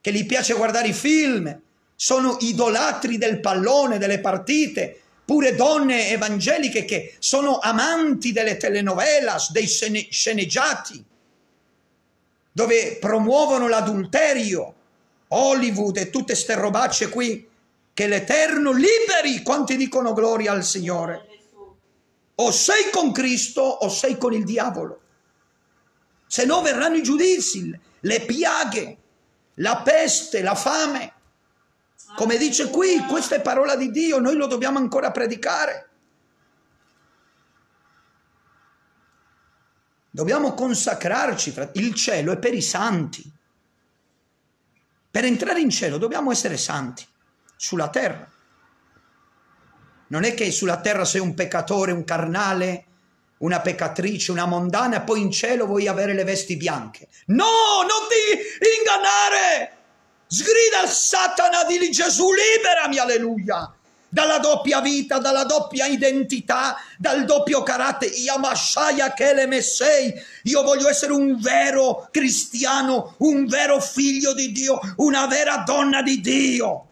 che gli piace guardare i film, sono idolatri del pallone, delle partite, pure donne evangeliche che sono amanti delle telenovelas, dei sceneggiati, dove promuovono l'adulterio, Hollywood e tutte ste robacce qui, che l'Eterno liberi quanti dicono gloria al Signore. O sei con Cristo o sei con il diavolo. Se no verranno i giudizi, le piaghe, la peste, la fame. Come dice qui, questa è parola di Dio, noi lo dobbiamo ancora predicare. Dobbiamo consacrarci, il cielo è per i santi. Per entrare in cielo dobbiamo essere santi sulla terra. Non è che sulla terra sei un peccatore, un carnale, una peccatrice, una mondana, e poi in cielo vuoi avere le vesti bianche. No, non ti ingannare! Sgrida il Satana, di Gesù, liberami, alleluia! Dalla doppia vita, dalla doppia identità, dal doppio carattere. Io voglio essere un vero cristiano, un vero figlio di Dio, una vera donna di Dio.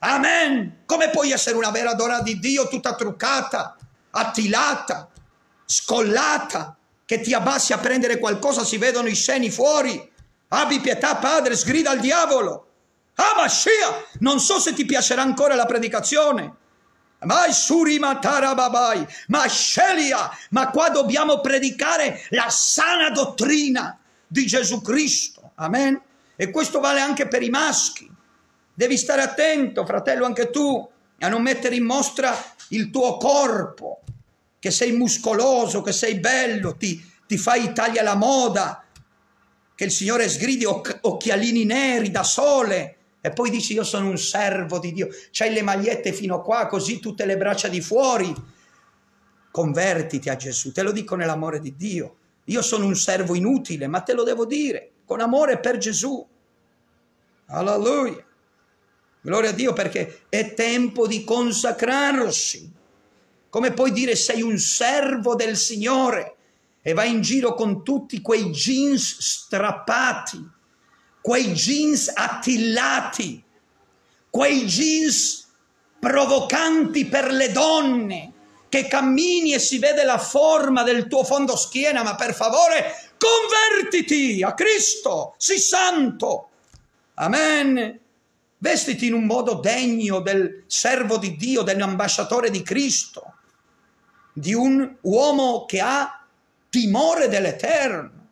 Amen. Come puoi essere una vera donna di Dio tutta truccata, attilata, scollata, che ti abbassi a prendere qualcosa, si vedono i seni fuori. Abbi pietà, padre, sgrida al diavolo. Ah, Mashiach, non so se ti piacerà ancora la predicazione. Ma Surima Tarababai, ma Shelia, ma qua dobbiamo predicare la sana dottrina di Gesù Cristo. Amen. E questo vale anche per i maschi. Devi stare attento, fratello, anche tu, a non mettere in mostra il tuo corpo, che sei muscoloso, che sei bello, ti, ti fai taglia la moda, che il Signore sgridi oc- occhialini neri da sole e poi dici io sono un servo di Dio, c'hai le magliette fino qua, così tutte le braccia di fuori. Convertiti a Gesù, te lo dico nell'amore di Dio. Io sono un servo inutile, ma te lo devo dire, con amore per Gesù. Alleluia. Gloria a Dio perché è tempo di consacrarsi. Come puoi dire sei un servo del Signore e vai in giro con tutti quei jeans strappati, quei jeans attillati, quei jeans provocanti per le donne, che cammini e si vede la forma del tuo fondo schiena, ma per favore convertiti a Cristo, sii santo. Amen. Vestiti in un modo degno del servo di Dio, dell'ambasciatore di Cristo, di un uomo che ha timore dell'Eterno.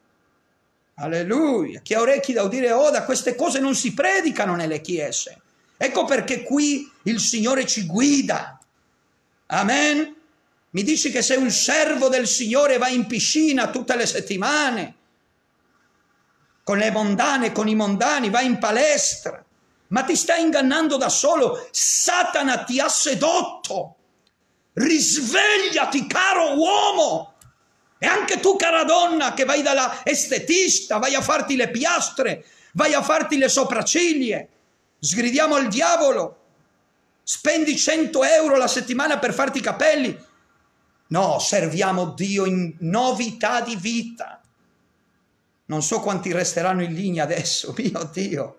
Alleluia. Chi ha orecchi da udire oda, queste cose non si predicano nelle chiese. Ecco perché qui il Signore ci guida. Amen. Mi dici che sei un servo del Signore vai in piscina tutte le settimane, con le mondane, con i mondani, vai in palestra ma ti stai ingannando da solo. Satana ti ha sedotto. Risvegliati, caro uomo. E anche tu, cara donna, che vai dalla estetista, vai a farti le piastre, vai a farti le sopracciglia. Sgridiamo al diavolo. Spendi 100 euro la settimana per farti i capelli. No, serviamo Dio in novità di vita. Non so quanti resteranno in linea adesso, mio Dio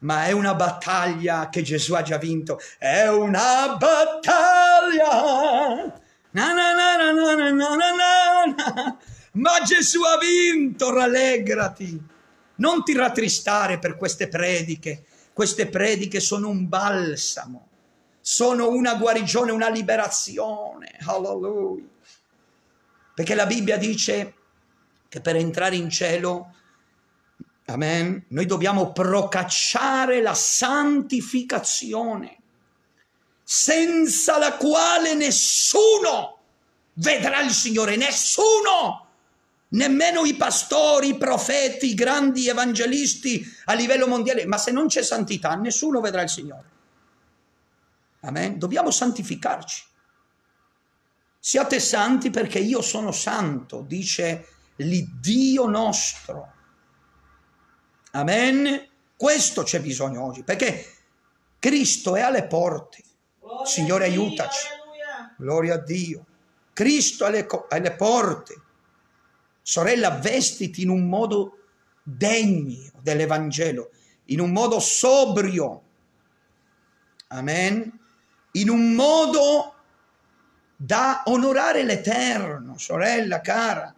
ma è una battaglia che Gesù ha già vinto. È una battaglia. Na, na, na, ma Gesù ha vinto, rallegrati. Non ti rattristare per queste prediche. Queste prediche sono un balsamo, sono una guarigione, una liberazione. Alleluia. Perché la Bibbia dice che per entrare in cielo Amen. Noi dobbiamo procacciare la santificazione, senza la quale nessuno vedrà il Signore, nessuno, nemmeno i pastori, i profeti, i grandi evangelisti a livello mondiale. Ma se non c'è santità, nessuno vedrà il Signore. Amen. Dobbiamo santificarci. Siate santi perché io sono santo, dice l'Iddio nostro. Amen. Questo c'è bisogno oggi, perché Cristo è alle porte. Signore, aiutaci. Gloria a Dio. Cristo alle, alle porte. Sorella, vestiti in un modo degno dell'Evangelo, in un modo sobrio. Amen. In un modo da onorare l'Eterno, sorella cara.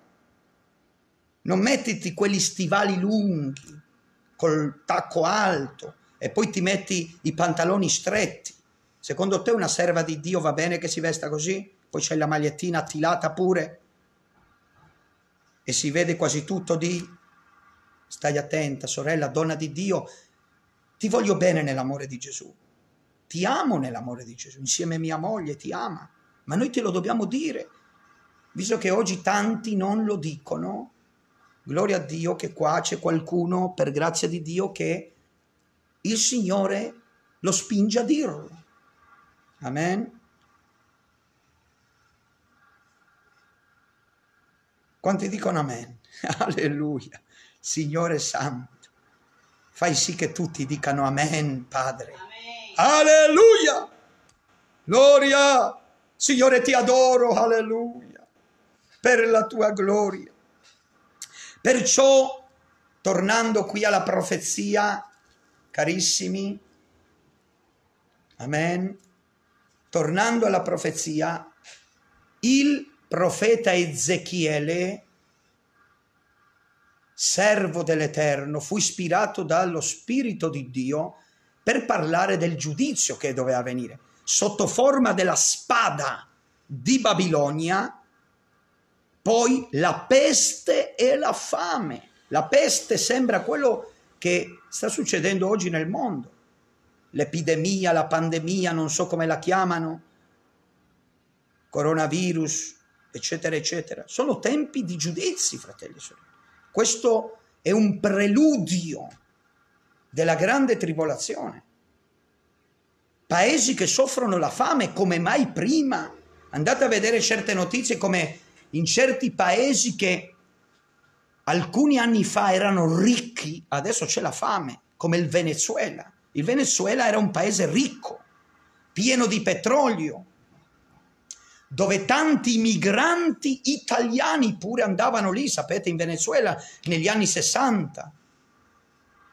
Non mettiti quegli stivali lunghi, col tacco alto, e poi ti metti i pantaloni stretti. Secondo te una serva di Dio va bene che si vesta così? Poi c'è la magliettina attilata pure e si vede quasi tutto di stai attenta, sorella, donna di Dio, ti voglio bene nell'amore di Gesù. Ti amo nell'amore di Gesù, insieme a mia moglie ti ama, ma noi te lo dobbiamo dire. Visto che oggi tanti non lo dicono, gloria a Dio che qua c'è qualcuno, per grazia di Dio, che il Signore lo spinge a dirlo. Amen. Quanti dicono amen? Alleluia. Signore Santo, fai sì che tutti dicano amen, Padre. Amen. Alleluia. Gloria. Signore, ti adoro. Alleluia. Per la tua gloria. Perciò, tornando qui alla profezia, carissimi, amen, tornando alla profezia, il profeta Ezechiele, servo dell'Eterno, fu ispirato dallo Spirito di Dio per parlare del giudizio che doveva venire, sotto forma della spada di Babilonia, poi la peste e la fame. La peste sembra quello che sta succedendo oggi nel mondo. L'epidemia, la pandemia, non so come la chiamano, coronavirus, eccetera, eccetera. Sono tempi di giudizi, fratelli e sorelle. Questo è un preludio della grande tribolazione. Paesi che soffrono la fame come mai prima. Andate a vedere certe notizie come in certi paesi che alcuni anni fa erano ricchi, adesso c'è la fame, come il Venezuela. Il Venezuela era un paese ricco, pieno di petrolio, dove tanti migranti italiani pure andavano lì, sapete, in Venezuela negli anni 60.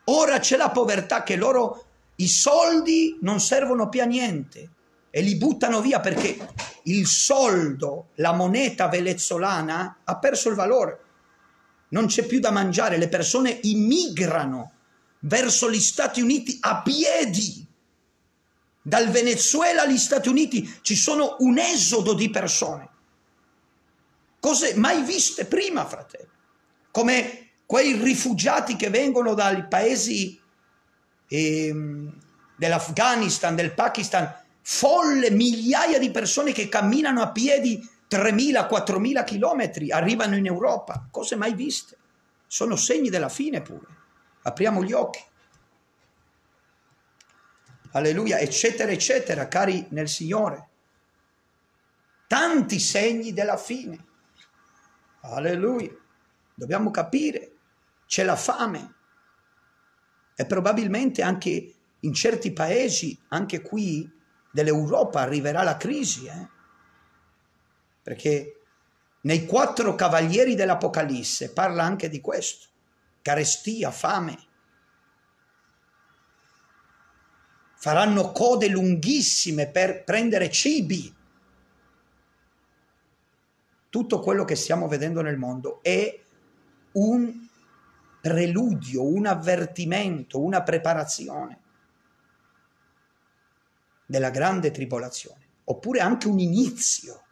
Ora c'è la povertà che loro i soldi non servono più a niente e li buttano via perché il soldo, la moneta venezuelana ha perso il valore. Non c'è più da mangiare, le persone immigrano verso gli Stati Uniti a piedi dal Venezuela agli Stati Uniti ci sono un esodo di persone. Cose mai viste prima, fratello. Come quei rifugiati che vengono dai paesi eh, dell'Afghanistan, del Pakistan, folle, migliaia di persone che camminano a piedi 3.000-4.000 chilometri, arrivano in Europa. Cose mai viste. Sono segni della fine pure. Apriamo gli occhi alleluia, eccetera, eccetera, cari nel Signore. Tanti segni della fine. Alleluia. Dobbiamo capire, c'è la fame e probabilmente anche in certi paesi, anche qui dell'Europa, arriverà la crisi. Eh? Perché nei quattro cavalieri dell'Apocalisse parla anche di questo. Carestia, fame, faranno code lunghissime per prendere cibi. Tutto quello che stiamo vedendo nel mondo è un preludio, un avvertimento, una preparazione della grande tribolazione, oppure anche un inizio.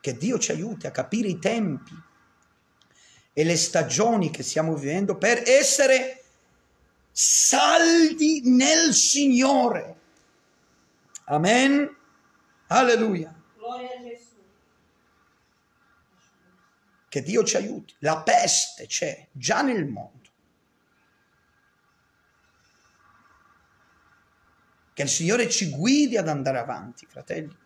Che Dio ci aiuti a capire i tempi e le stagioni che stiamo vivendo per essere saldi nel Signore. Amen. Alleluia. Gloria a Gesù. Che Dio ci aiuti. La peste c'è già nel mondo. Che il Signore ci guidi ad andare avanti, fratelli,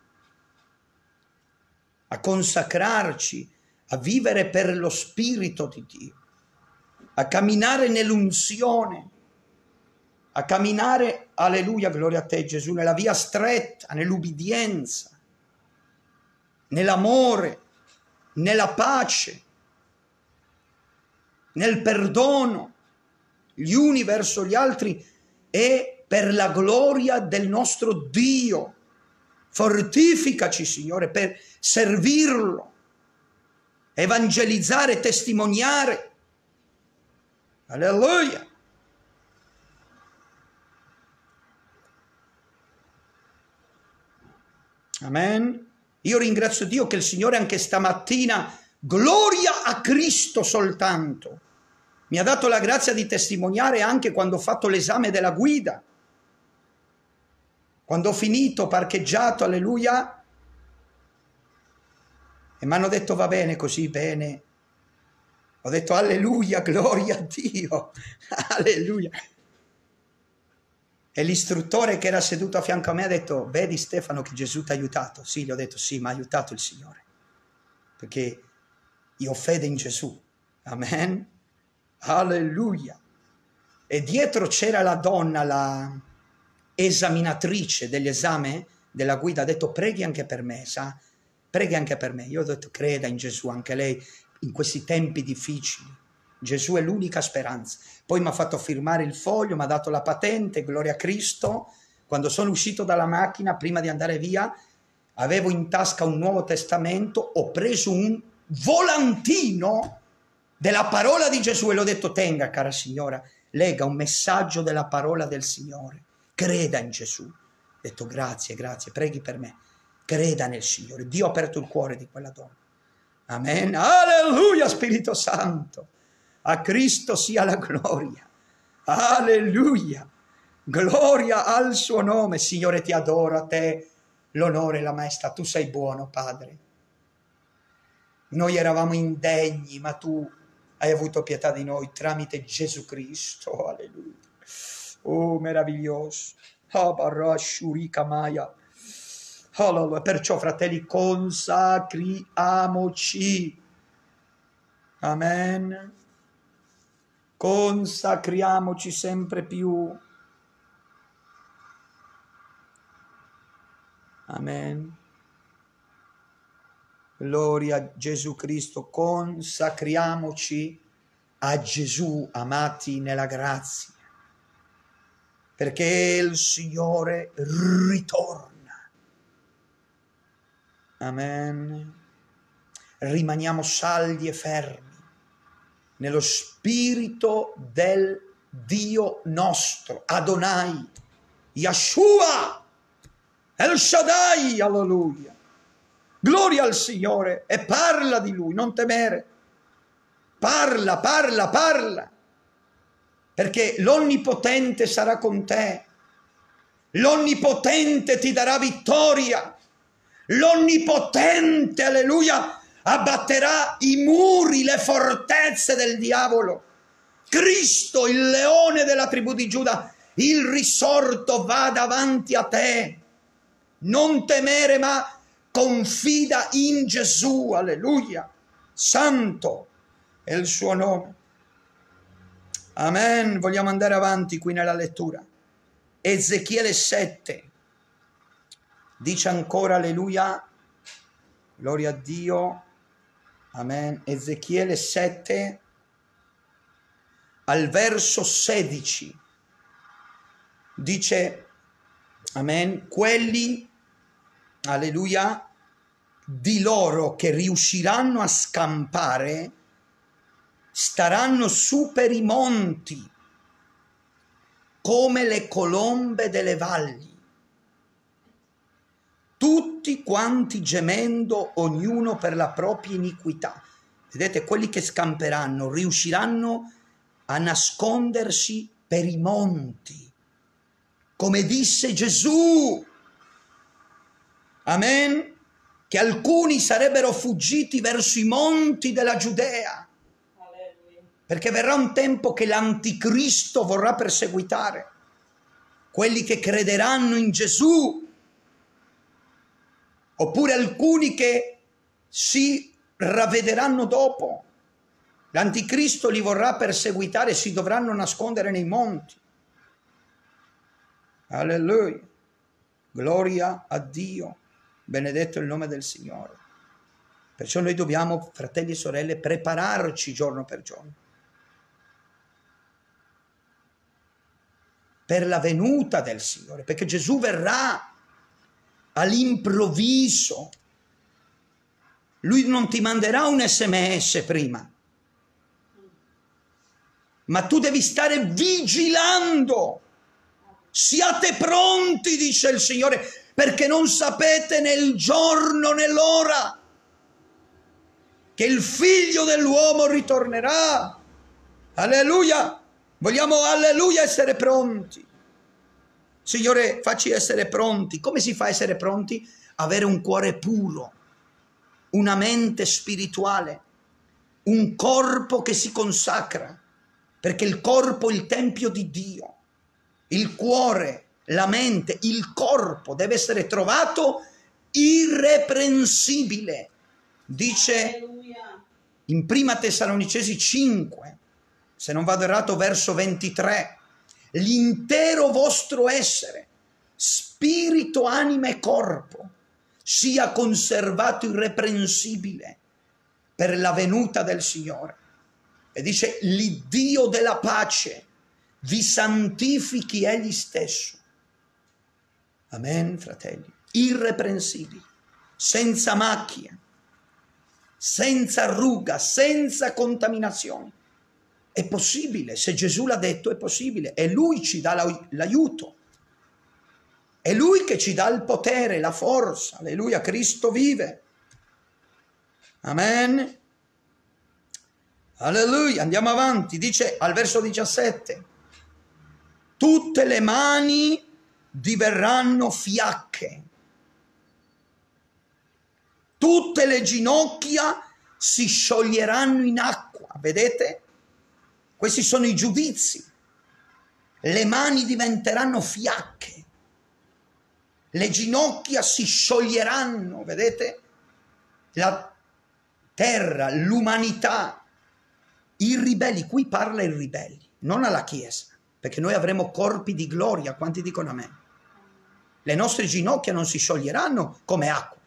a consacrarci, a vivere per lo Spirito di Dio, a camminare nell'unzione, a camminare, alleluia, gloria a te Gesù, nella via stretta, nell'ubbidienza, nell'amore, nella pace, nel perdono, gli uni verso gli altri e per la gloria del nostro Dio. Fortificaci, Signore, per servirlo, evangelizzare, testimoniare. Alleluia. Amen. Io ringrazio Dio che il Signore anche stamattina, gloria a Cristo soltanto, mi ha dato la grazia di testimoniare anche quando ho fatto l'esame della guida. Quando ho finito, parcheggiato, alleluia, e mi hanno detto va bene così, bene. Ho detto alleluia, gloria a Dio, alleluia. E l'istruttore che era seduto a fianco a me ha detto, vedi Stefano che Gesù ti ha aiutato? Sì, gli ho detto, sì, mi ha aiutato il Signore, perché io ho fede in Gesù. Amen. Alleluia. E dietro c'era la donna, la esaminatrice dell'esame della guida, ha detto, preghi anche per me, sa? Preghi anche per me. Io ho detto, creda in Gesù, anche lei, in questi tempi difficili. Gesù è l'unica speranza. Poi mi ha fatto firmare il foglio, mi ha dato la patente, gloria a Cristo. Quando sono uscito dalla macchina, prima di andare via, avevo in tasca un Nuovo Testamento, ho preso un volantino della parola di Gesù e l'ho detto, tenga cara signora, lega un messaggio della parola del Signore, creda in Gesù. Ho detto grazie, grazie, preghi per me, creda nel Signore. Dio ha aperto il cuore di quella donna. Amen. Alleluia, Spirito Santo. A Cristo sia la gloria. Alleluia. Gloria al suo nome. Signore, ti adoro a te l'onore e la maestà. Tu sei buono, Padre. Noi eravamo indegni, ma tu hai avuto pietà di noi tramite Gesù Cristo. Alleluia. Oh, meraviglioso. Alleluia. Perciò, fratelli, consacriamoci. Amen consacriamoci sempre più. Amen. Gloria a Gesù Cristo, consacriamoci a Gesù, amati nella grazia, perché il Signore ritorna. Amen. Rimaniamo saldi e fermi nello spirito del Dio nostro, Adonai, Yeshua, El Shaddai, alleluia. Gloria al Signore e parla di Lui, non temere. Parla, parla, parla, perché l'Onnipotente sarà con te. L'Onnipotente ti darà vittoria. L'Onnipotente, alleluia, abbatterà i muri, le fortezze del diavolo. Cristo, il leone della tribù di Giuda, il risorto va davanti a te. Non temere, ma confida in Gesù, alleluia. Santo è il suo nome. Amen. Vogliamo andare avanti qui nella lettura. Ezechiele 7 dice ancora, alleluia, gloria a Dio. Amen. Ezechiele 7 al verso 16 dice, amen, quelli, alleluia, di loro che riusciranno a scampare staranno su per i monti come le colombe delle valli tutti quanti gemendo, ognuno per la propria iniquità. Vedete, quelli che scamperanno riusciranno a nascondersi per i monti, come disse Gesù. Amen. Che alcuni sarebbero fuggiti verso i monti della Giudea. Perché verrà un tempo che l'anticristo vorrà perseguitare. quelli che crederanno in Gesù, oppure alcuni che si ravvederanno dopo. L'anticristo li vorrà perseguitare e si dovranno nascondere nei monti. Alleluia. Gloria a Dio. Benedetto il nome del Signore. Perciò noi dobbiamo, fratelli e sorelle, prepararci giorno per giorno. Per la venuta del Signore, perché Gesù verrà all'improvviso. Lui non ti manderà un sms prima, ma tu devi stare vigilando. Siate pronti, dice il Signore, perché non sapete nel giorno né l'ora che il figlio dell'uomo ritornerà. Alleluia! Vogliamo, alleluia, essere pronti. Signore, facci essere pronti. Come si fa a essere pronti? Avere un cuore puro, una mente spirituale, un corpo che si consacra, perché il corpo è il tempio di Dio. Il cuore, la mente, il corpo deve essere trovato irreprensibile. Dice in prima Tessalonicesi 5, se non vado errato verso 23, l'intero vostro essere, spirito, anima e corpo, sia conservato irreprensibile per la venuta del Signore. E dice, l'Iddio della pace vi santifichi egli stesso. Amen, fratelli. Irreprensibili, senza macchia, senza ruga, senza contaminazione. È possibile, se Gesù l'ha detto è possibile e Lui ci dà l'aiuto. È Lui che ci dà il potere, la forza. Alleluia, Cristo vive. Amen. Alleluia, andiamo avanti. Dice al verso 17, tutte le mani diverranno fiacche, tutte le ginocchia si scioglieranno in acqua. Vedete? Questi sono i giudizi. Le mani diventeranno fiacche, le ginocchia si scioglieranno, vedete? La terra, l'umanità, i ribelli, qui parla i ribelli, non alla Chiesa, perché noi avremo corpi di gloria, quanti dicono a me? Le nostre ginocchia non si scioglieranno come acqua,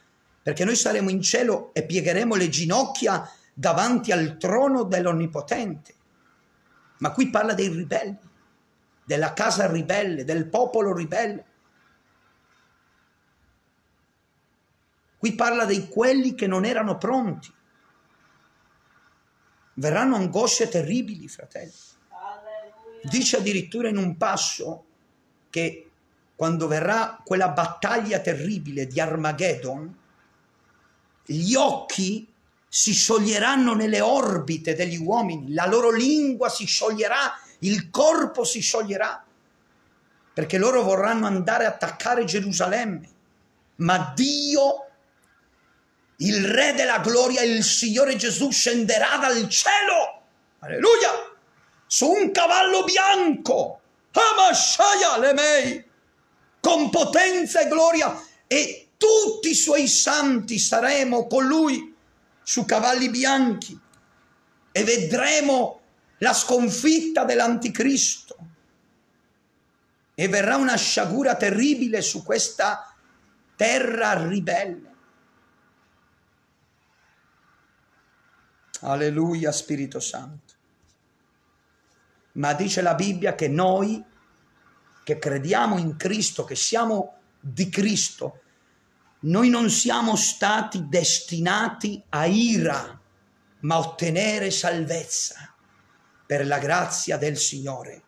perché noi saremo in cielo e piegheremo le ginocchia davanti al trono dell'Onnipotente. Ma qui parla dei ribelli, della casa ribelle, del popolo ribelle. Qui parla di quelli che non erano pronti. Verranno angosce terribili, fratelli. Dice addirittura in un passo che quando verrà quella battaglia terribile di Armageddon, gli occhi si scioglieranno nelle orbite degli uomini, la loro lingua si scioglierà, il corpo si scioglierà, perché loro vorranno andare a attaccare Gerusalemme, ma Dio, il Re della gloria, il Signore Gesù scenderà dal cielo, alleluia, su un cavallo bianco, con potenza e gloria, e tutti i suoi santi saremo con lui su cavalli bianchi e vedremo la sconfitta dell'anticristo e verrà una sciagura terribile su questa terra ribelle. Alleluia Spirito Santo. Ma dice la Bibbia che noi che crediamo in Cristo, che siamo di Cristo, noi non siamo stati destinati a ira, ma a ottenere salvezza per la grazia del Signore.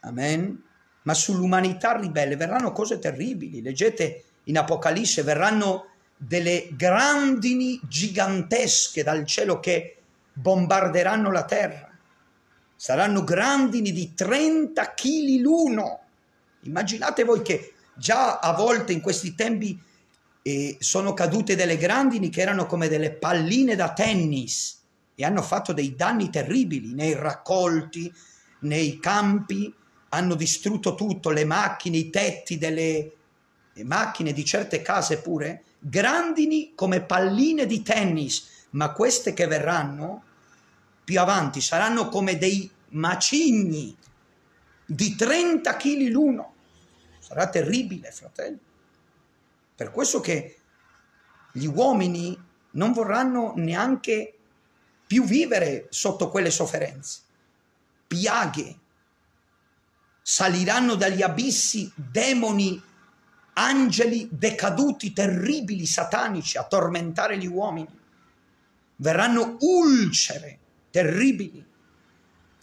Amen. Ma sull'umanità ribelle verranno cose terribili. Leggete in Apocalisse, verranno delle grandini gigantesche dal cielo che bombarderanno la terra. Saranno grandini di 30 kg l'uno. Immaginate voi che Già a volte in questi tempi eh, sono cadute delle grandini che erano come delle palline da tennis e hanno fatto dei danni terribili nei raccolti, nei campi, hanno distrutto tutto, le macchine, i tetti delle macchine di certe case pure, grandini come palline di tennis, ma queste che verranno più avanti saranno come dei macigni di 30 kg l'uno. Sarà terribile, fratelli. Per questo che gli uomini non vorranno neanche più vivere sotto quelle sofferenze. Piaghe. Saliranno dagli abissi demoni, angeli decaduti, terribili, satanici, a tormentare gli uomini. Verranno ulcere terribili.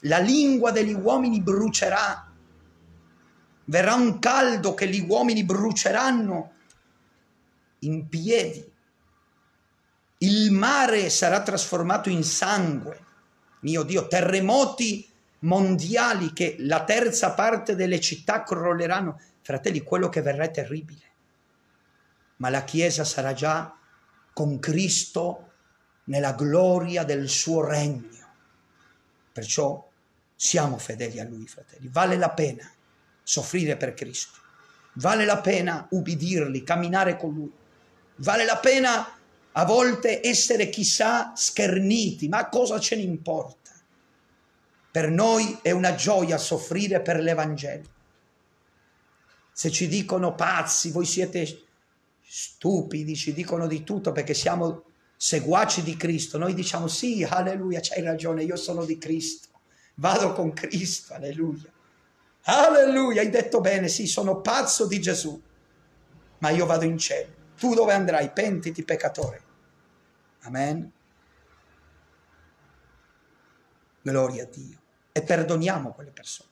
La lingua degli uomini brucerà. Verrà un caldo che gli uomini bruceranno in piedi. Il mare sarà trasformato in sangue. Mio Dio, terremoti mondiali che la terza parte delle città crolleranno. Fratelli, quello che verrà è terribile. Ma la Chiesa sarà già con Cristo nella gloria del suo regno. Perciò siamo fedeli a Lui, fratelli. Vale la pena soffrire per Cristo. Vale la pena ubbidirli, camminare con Lui. Vale la pena a volte essere chissà scherniti, ma cosa ce ne importa? Per noi è una gioia soffrire per l'Evangelo. Se ci dicono pazzi, voi siete stupidi, ci dicono di tutto perché siamo seguaci di Cristo, noi diciamo sì, alleluia, c'hai ragione, io sono di Cristo, vado con Cristo, alleluia. Alleluia, hai detto bene, sì, sono pazzo di Gesù, ma io vado in cielo. Tu dove andrai? Pentiti peccatore. Amen. Gloria a Dio. E perdoniamo quelle persone.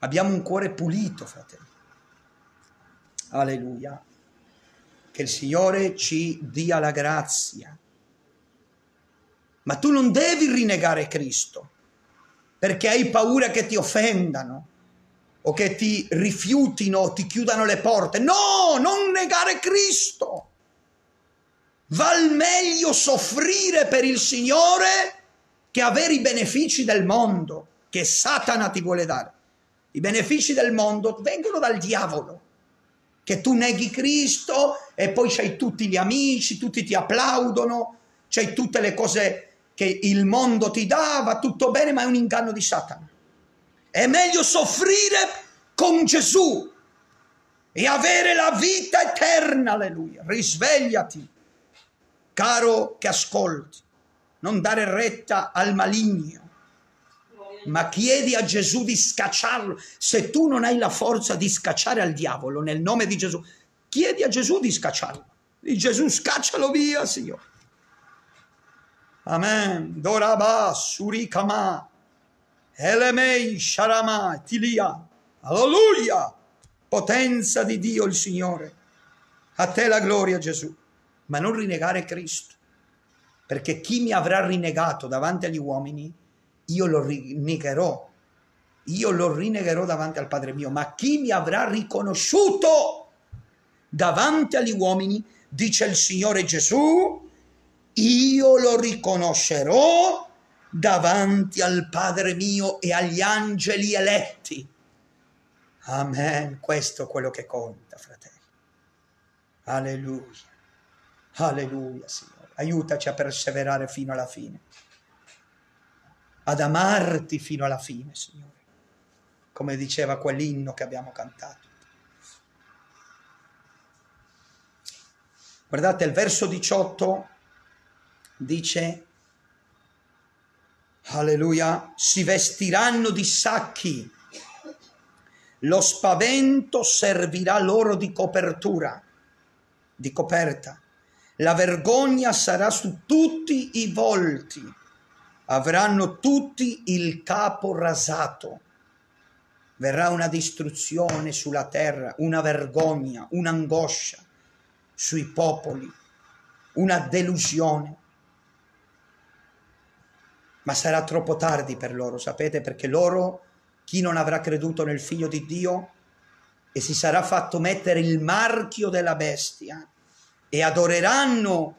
Abbiamo un cuore pulito, fratelli. Alleluia. Che il Signore ci dia la grazia. Ma tu non devi rinnegare Cristo perché hai paura che ti offendano o che ti rifiutino o ti chiudano le porte. No, non negare Cristo. Val meglio soffrire per il Signore che avere i benefici del mondo che Satana ti vuole dare. I benefici del mondo vengono dal diavolo, che tu neghi Cristo e poi c'hai tutti gli amici, tutti ti applaudono, c'hai tutte le cose che il mondo ti dà, va tutto bene, ma è un inganno di Satana. È meglio soffrire con Gesù e avere la vita eterna, alleluia. Risvegliati, caro che ascolti, non dare retta al maligno, ma chiedi a Gesù di scacciarlo. Se tu non hai la forza di scacciare al diavolo nel nome di Gesù, chiedi a Gesù di scacciarlo. Di Gesù scaccialo via, Signore. Amen. Doraba surikama. Elemei sharama tilia. Alleluia. Potenza di Dio il Signore. A te la gloria Gesù. Ma non rinnegare Cristo. Perché chi mi avrà rinnegato davanti agli uomini, io lo rinnegherò. Io lo rinnegherò davanti al Padre mio. Ma chi mi avrà riconosciuto davanti agli uomini, dice il Signore Gesù, io lo riconoscerò davanti al Padre mio e agli angeli eletti. Amen. Questo è quello che conta, fratelli. Alleluia. Alleluia, Signore. Aiutaci a perseverare fino alla fine. Ad amarti fino alla fine, Signore. Come diceva quell'inno che abbiamo cantato. Guardate, il verso 18 dice, alleluia, si vestiranno di sacchi, lo spavento servirà loro di copertura, di coperta, la vergogna sarà su tutti i volti, avranno tutti il capo rasato. Verrà una distruzione sulla terra, una vergogna, un'angoscia sui popoli, una delusione ma sarà troppo tardi per loro, sapete, perché loro, chi non avrà creduto nel figlio di Dio e si sarà fatto mettere il marchio della bestia e adoreranno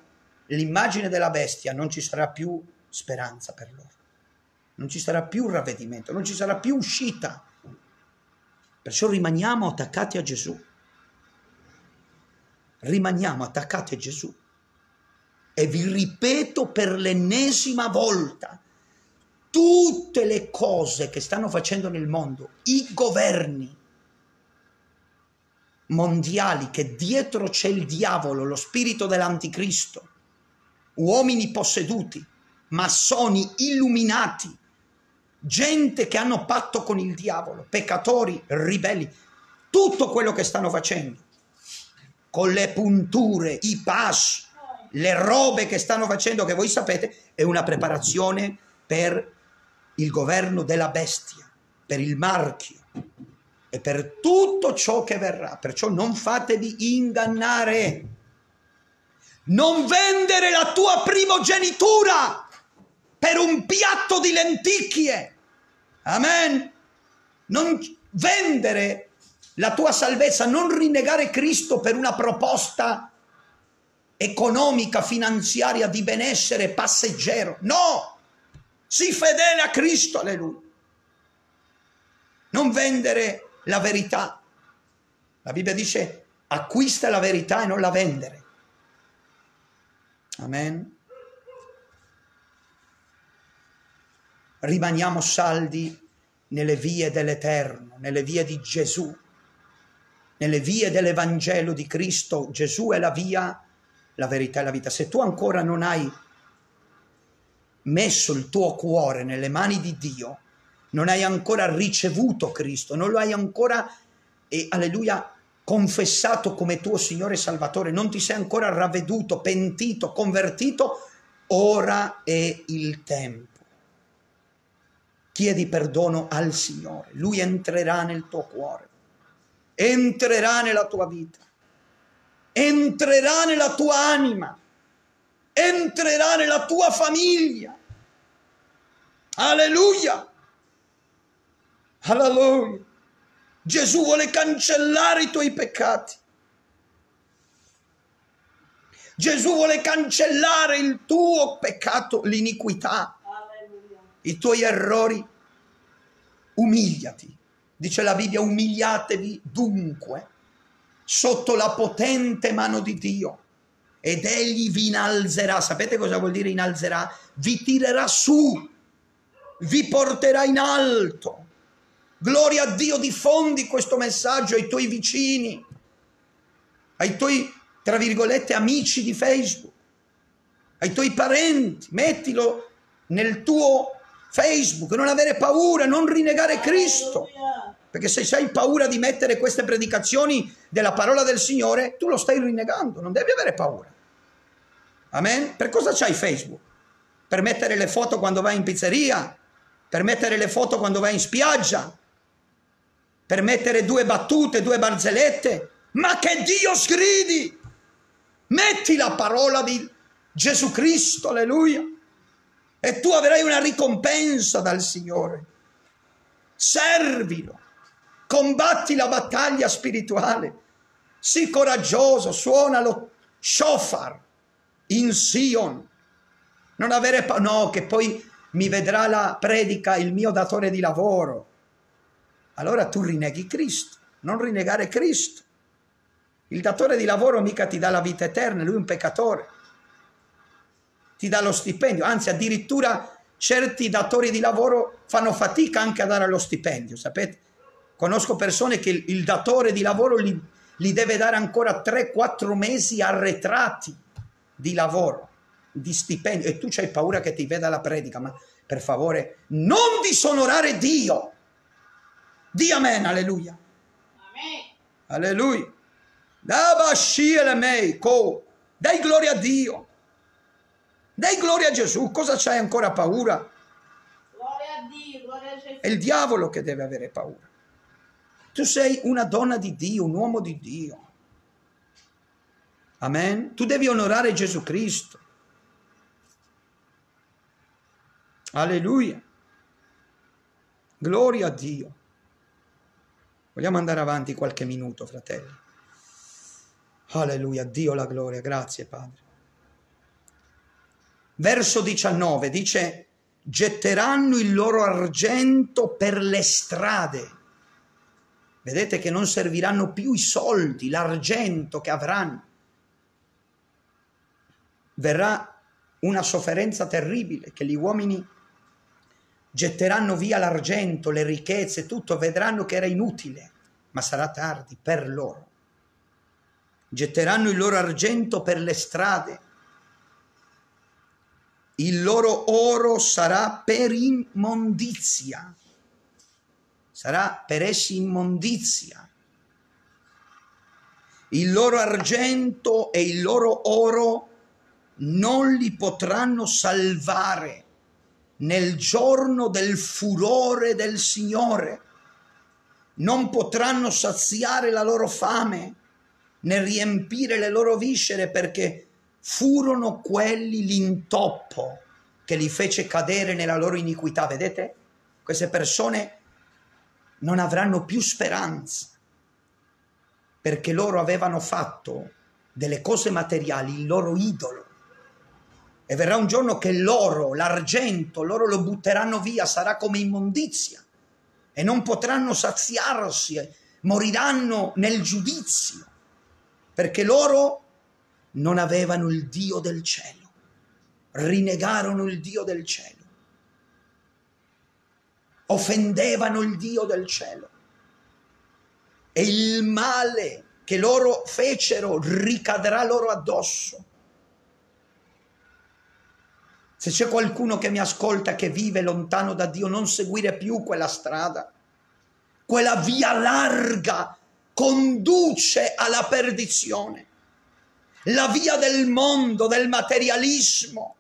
l'immagine della bestia, non ci sarà più speranza per loro, non ci sarà più ravvedimento, non ci sarà più uscita. Perciò rimaniamo attaccati a Gesù. Rimaniamo attaccati a Gesù. E vi ripeto per l'ennesima volta, tutte le cose che stanno facendo nel mondo, i governi mondiali, che dietro c'è il diavolo, lo spirito dell'anticristo, uomini posseduti, massoni illuminati, gente che hanno patto con il diavolo, peccatori, ribelli, tutto quello che stanno facendo, con le punture, i passi, le robe che stanno facendo, che voi sapete, è una preparazione per il governo della bestia, per il marchio e per tutto ciò che verrà. Perciò non fatevi ingannare. Non vendere la tua primogenitura per un piatto di lenticchie. Amen. Non vendere la tua salvezza, non rinnegare Cristo per una proposta economica, finanziaria, di benessere passeggero. No! Sii fedele a Cristo, alleluia. Non vendere la verità. La Bibbia dice acquista la verità e non la vendere. Amen. Rimaniamo saldi nelle vie dell'Eterno, nelle vie di Gesù, nelle vie dell'Evangelo di Cristo. Gesù è la via, la verità e la vita. Se tu ancora non hai messo il tuo cuore nelle mani di Dio, non hai ancora ricevuto Cristo, non lo hai ancora, e, alleluia, confessato come tuo Signore e Salvatore, non ti sei ancora ravveduto, pentito, convertito, ora è il tempo. Chiedi perdono al Signore, Lui entrerà nel tuo cuore, entrerà nella tua vita, entrerà nella tua anima, entrerà nella tua famiglia. Alleluia! Alleluia! Gesù vuole cancellare i tuoi peccati. Gesù vuole cancellare il tuo peccato, l'iniquità, i tuoi errori. Umiliati. Dice la Bibbia, umiliatevi dunque sotto la potente mano di Dio ed egli vi innalzerà. Sapete cosa vuol dire innalzerà? Vi tirerà su, vi porterà in alto Gloria a Dio, diffondi questo messaggio ai tuoi vicini, ai tuoi, tra virgolette, amici di Facebook, ai tuoi parenti, mettilo nel tuo Facebook, non avere paura, non rinnegare Cristo. Perché se hai paura di mettere queste predicazioni della parola del Signore, tu lo stai rinnegando, non devi avere paura. Amen? Per cosa c'hai Facebook? Per mettere le foto quando vai in pizzeria? Per mettere le foto quando vai in spiaggia? per mettere due battute, due barzellette, ma che Dio sgridi. Metti la parola di Gesù Cristo, alleluia, e tu avrai una ricompensa dal Signore. Servilo, combatti la battaglia spirituale, sii coraggioso, suona lo shofar in Sion. Non avere paura, no, che poi mi vedrà la predica il mio datore di lavoro allora tu rinneghi Cristo, non rinnegare Cristo. Il datore di lavoro mica ti dà la vita eterna, lui è un peccatore. Ti dà lo stipendio, anzi addirittura certi datori di lavoro fanno fatica anche a dare lo stipendio, sapete? Conosco persone che il, datore di lavoro gli, gli deve dare ancora 3-4 mesi arretrati di lavoro, di stipendio, e tu c'hai paura che ti veda la predica, ma per favore non disonorare Dio. Di amen, alleluia. Amen. Alleluia. Dai gloria a Dio. Dai gloria a Gesù. Cosa c'hai ancora paura? Gloria a Dio, gloria a Gesù. È il diavolo che deve avere paura. Tu sei una donna di Dio, un uomo di Dio. Amen. Tu devi onorare Gesù Cristo. Alleluia. Gloria a Dio. Vogliamo andare avanti qualche minuto, fratelli. Alleluia, Dio la gloria, grazie Padre. Verso 19 dice, getteranno il loro argento per le strade. Vedete che non serviranno più i soldi, l'argento che avranno. Verrà una sofferenza terribile che gli uomini getteranno via l'argento, le ricchezze, tutto, vedranno che era inutile, ma sarà tardi per loro. Getteranno il loro argento per le strade, il loro oro sarà per immondizia, sarà per essi immondizia. Il loro argento e il loro oro non li potranno salvare nel giorno del furore del Signore. Non potranno saziare la loro fame né riempire le loro viscere perché furono quelli l'intoppo che li fece cadere nella loro iniquità. Vedete? Queste persone non avranno più speranza. Perché loro avevano fatto delle cose materiali il loro idolo. E verrà un giorno che l'oro, l'argento, loro lo butteranno via, sarà come immondizia. E non potranno saziarsi, moriranno nel giudizio, perché loro non avevano il Dio del cielo, rinegarono il Dio del cielo, offendevano il Dio del cielo e il male che loro fecero ricadrà loro addosso se c'è qualcuno che mi ascolta che vive lontano da Dio, non seguire più quella strada. Quella via larga conduce alla perdizione. La via del mondo, del materialismo,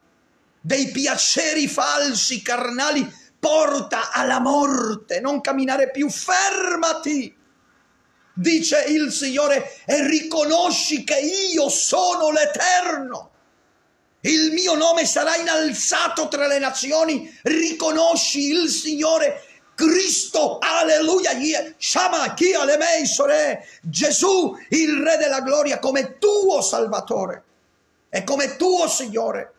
dei piaceri falsi, carnali, porta alla morte. Non camminare più, fermati dice il Signore, e riconosci che io sono l'Eterno. Il mio nome sarà innalzato tra le nazioni, riconosci il Signore Cristo, alleluia, Shama, chi alle sore, Gesù, il Re della gloria, come tuo Salvatore e come tuo Signore.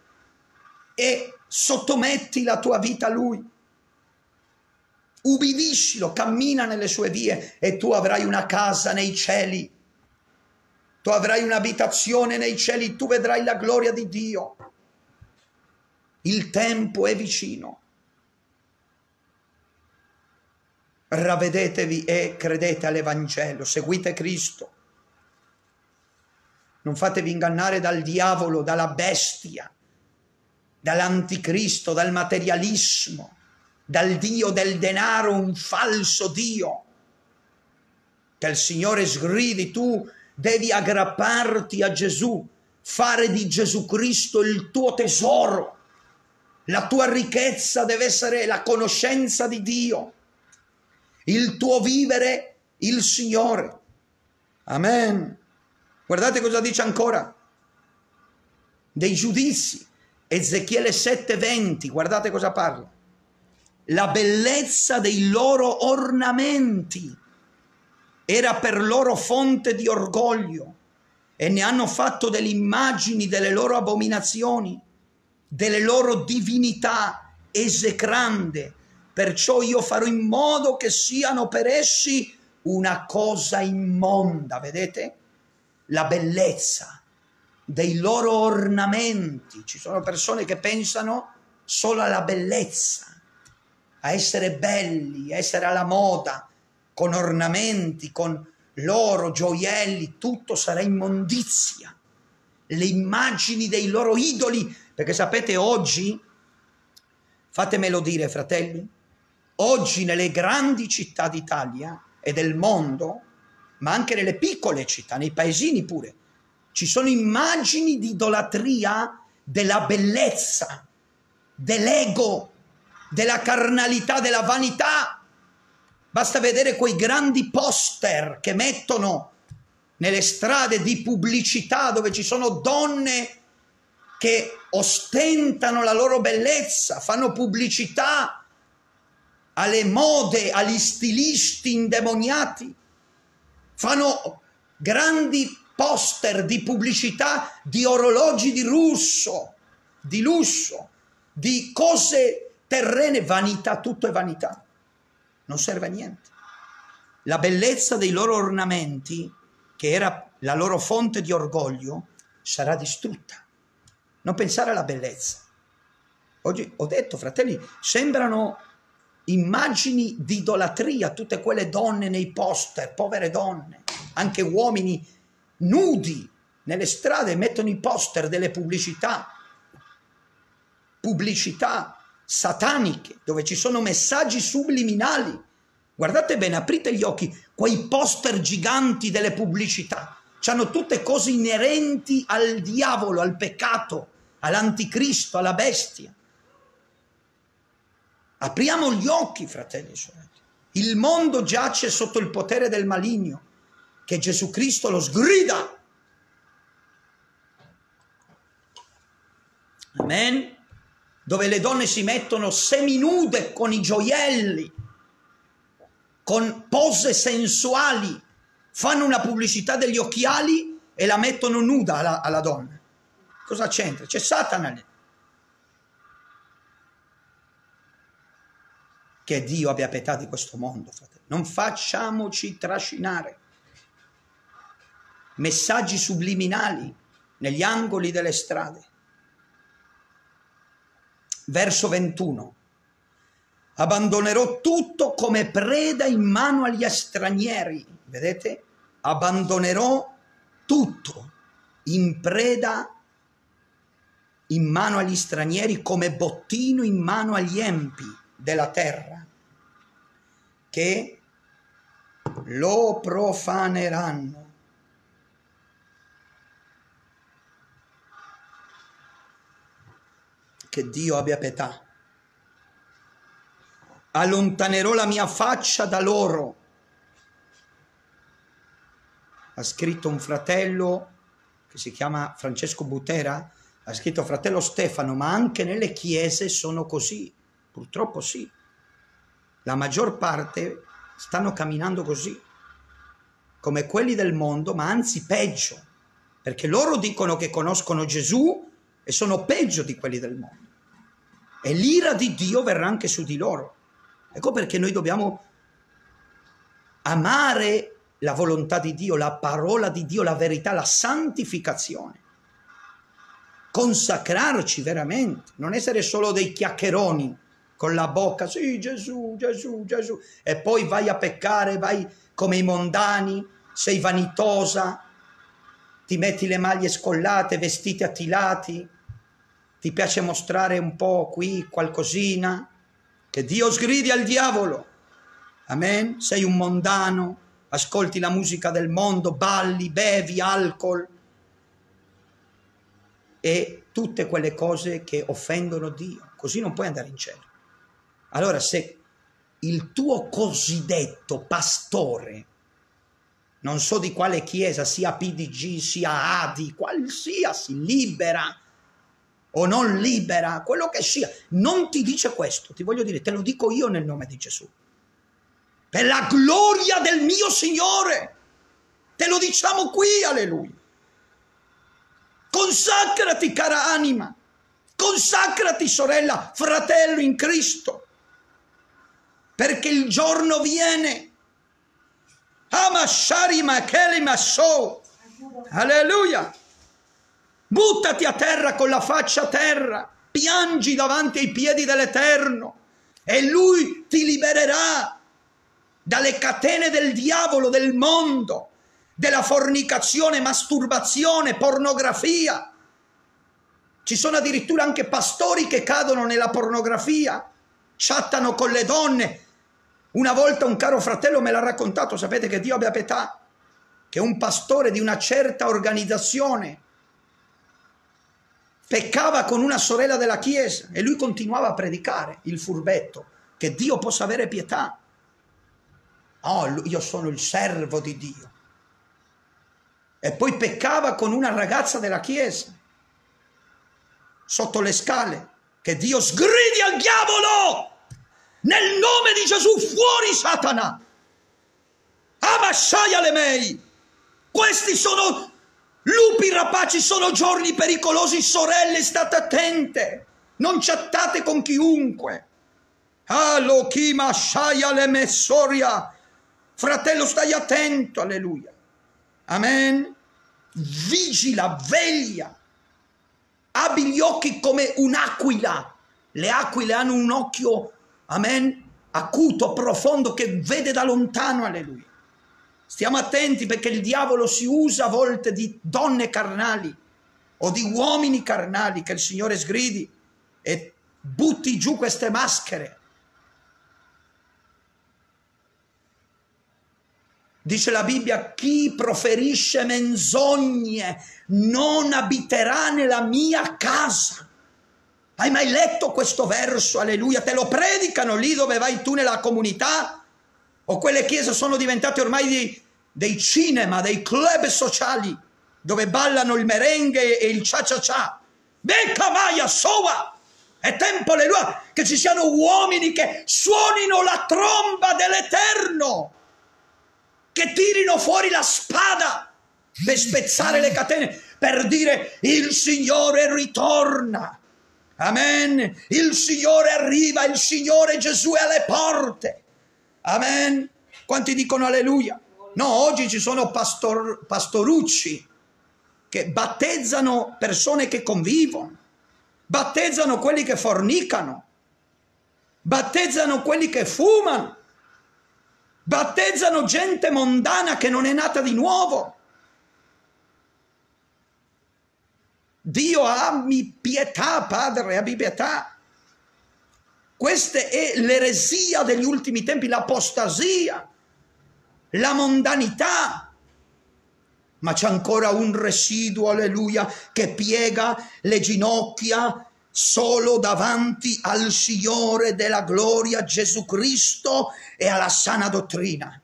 E sottometti la tua vita a Lui. Ubbidiscilo, cammina nelle sue vie e tu avrai una casa nei cieli tu avrai un'abitazione nei cieli, tu vedrai la gloria di Dio. Il tempo è vicino. Ravvedetevi e credete all'Evangelo, seguite Cristo. Non fatevi ingannare dal diavolo, dalla bestia, dall'anticristo, dal materialismo, dal Dio del denaro, un falso Dio. Che il Signore sgridi tu devi aggrapparti a Gesù, fare di Gesù Cristo il tuo tesoro. La tua ricchezza deve essere la conoscenza di Dio, il tuo vivere il Signore. Amen. Guardate cosa dice ancora. Dei giudizi. Ezechiele 7:20, guardate cosa parla. La bellezza dei loro ornamenti era per loro fonte di orgoglio e ne hanno fatto delle immagini delle loro abominazioni, delle loro divinità esecrande. Perciò io farò in modo che siano per essi una cosa immonda, vedete? La bellezza dei loro ornamenti. Ci sono persone che pensano solo alla bellezza, a essere belli, a essere alla moda, con ornamenti, con l'oro, gioielli, tutto sarà immondizia. Le immagini dei loro idoli, perché sapete oggi, fatemelo dire fratelli, oggi nelle grandi città d'Italia e del mondo, ma anche nelle piccole città, nei paesini pure, ci sono immagini di idolatria della bellezza, dell'ego, della carnalità, della vanità. Basta vedere quei grandi poster che mettono nelle strade di pubblicità dove ci sono donne che ostentano la loro bellezza, fanno pubblicità alle mode, agli stilisti indemoniati, fanno grandi poster di pubblicità di orologi di russo, di lusso, di cose terrene, vanità, tutto è vanità non serve a niente. la bellezza dei loro ornamenti, che era la loro fonte di orgoglio, sarà distrutta. Non pensare alla bellezza. Oggi ho detto, fratelli, sembrano immagini di idolatria, tutte quelle donne nei poster, povere donne, anche uomini nudi nelle strade mettono i poster delle pubblicità, pubblicità sataniche, dove ci sono messaggi subliminali. Guardate bene, aprite gli occhi, quei poster giganti delle pubblicità, hanno tutte cose inerenti al diavolo, al peccato, all'anticristo, alla bestia. Apriamo gli occhi, fratelli e sorelle. Il mondo giace sotto il potere del maligno, che Gesù Cristo lo sgrida. Amen. Dove le donne si mettono seminude con i gioielli, con pose sensuali, fanno una pubblicità degli occhiali e la mettono nuda alla, alla donna. Cosa c'entra? C'è Satana lì. Che Dio abbia pietà di questo mondo, fratello. Non facciamoci trascinare. Messaggi subliminali negli angoli delle strade. Verso 21. Abbandonerò tutto come preda in mano agli stranieri. Vedete? Abbandonerò tutto in preda in mano agli stranieri come bottino in mano agli empi della terra che lo profaneranno. Che Dio abbia pietà. Allontanerò la mia faccia da loro. Ha scritto un fratello che si chiama Francesco Butera, ha scritto fratello Stefano, ma anche nelle chiese sono così. Purtroppo sì. La maggior parte stanno camminando così, come quelli del mondo, ma anzi peggio, perché loro dicono che conoscono Gesù e sono peggio di quelli del mondo. E l'ira di Dio verrà anche su di loro. Ecco perché noi dobbiamo amare la volontà di Dio, la parola di Dio, la verità, la santificazione. Consacrarci veramente, non essere solo dei chiacchieroni con la bocca, sì Gesù, Gesù, Gesù, e poi vai a peccare, vai come i mondani, sei vanitosa, ti metti le maglie scollate, vestiti attilati, ti piace mostrare un po' qui qualcosina, che Dio sgridi al diavolo. Amen? Sei un mondano, ascolti la musica del mondo, balli, bevi alcol e tutte quelle cose che offendono Dio. Così non puoi andare in cielo. Allora se il tuo cosiddetto pastore, non so di quale chiesa, sia PDG, sia ADI, qualsiasi, libera o non libera, quello che sia, non ti dice questo, ti voglio dire, te lo dico io nel nome di Gesù. Per la gloria del mio Signore, te lo diciamo qui, alleluia. Consacrati, cara anima, consacrati, sorella, fratello in Cristo perché il giorno viene. Amashari makeli maso. Alleluia. Buttati a terra con la faccia a terra, piangi davanti ai piedi dell'Eterno e lui ti libererà dalle catene del diavolo, del mondo, della fornicazione, masturbazione, pornografia. Ci sono addirittura anche pastori che cadono nella pornografia, chattano con le donne, una volta un caro fratello me l'ha raccontato, sapete che Dio abbia pietà, che un pastore di una certa organizzazione peccava con una sorella della chiesa e lui continuava a predicare, il furbetto, che Dio possa avere pietà. Oh, io sono il servo di Dio. E poi peccava con una ragazza della chiesa, sotto le scale, che Dio sgridi al diavolo nel nome di Gesù, fuori Satana. Amasciaia le mei. Questi sono lupi rapaci, sono giorni pericolosi. Sorelle, state attente. Non chattate con chiunque. Alo chi masciaia le messoria. Fratello, stai attento, alleluia. Amen. Vigila, veglia. Abbi gli occhi come un'aquila. Le aquile hanno un occhio, amen, acuto, profondo, che vede da lontano, alleluia. Stiamo attenti perché il diavolo si usa a volte di donne carnali o di uomini carnali che il Signore sgridi e butti giù queste maschere Dice la Bibbia, chi proferisce menzogne non abiterà nella mia casa. Hai mai letto questo verso? Alleluia. Te lo predicano lì dove vai tu nella comunità? O quelle chiese sono diventate ormai dei, dei cinema, dei club sociali, dove ballano il merengue e il cia cia cia. Becca maia, soa! È tempo, alleluia, che ci siano uomini che suonino la tromba dell'Eterno che tirino fuori la spada per spezzare le catene, per dire il Signore ritorna. Amen. Il Signore arriva, il Signore Gesù è alle porte. Amen. Quanti dicono alleluia? No, oggi ci sono pastor, pastorucci che battezzano persone che convivono, battezzano quelli che fornicano, battezzano quelli che fumano, battezzano gente mondana che non è nata di nuovo. Dio abbi pietà, Padre, abbi pietà. Questa è l'eresia degli ultimi tempi, l'apostasia, la mondanità. Ma c'è ancora un residuo, alleluia, che piega le ginocchia solo davanti al Signore della gloria Gesù Cristo e alla sana dottrina.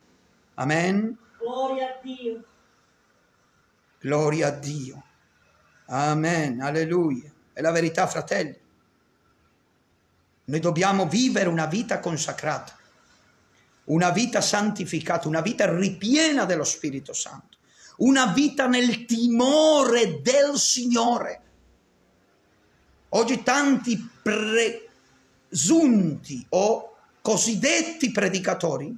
Amen. Gloria a Dio. Gloria a Dio. Amen. Alleluia. È la verità, fratelli. Noi dobbiamo vivere una vita consacrata, una vita santificata, una vita ripiena dello Spirito Santo, una vita nel timore del Signore. Oggi tanti presunti o cosiddetti predicatori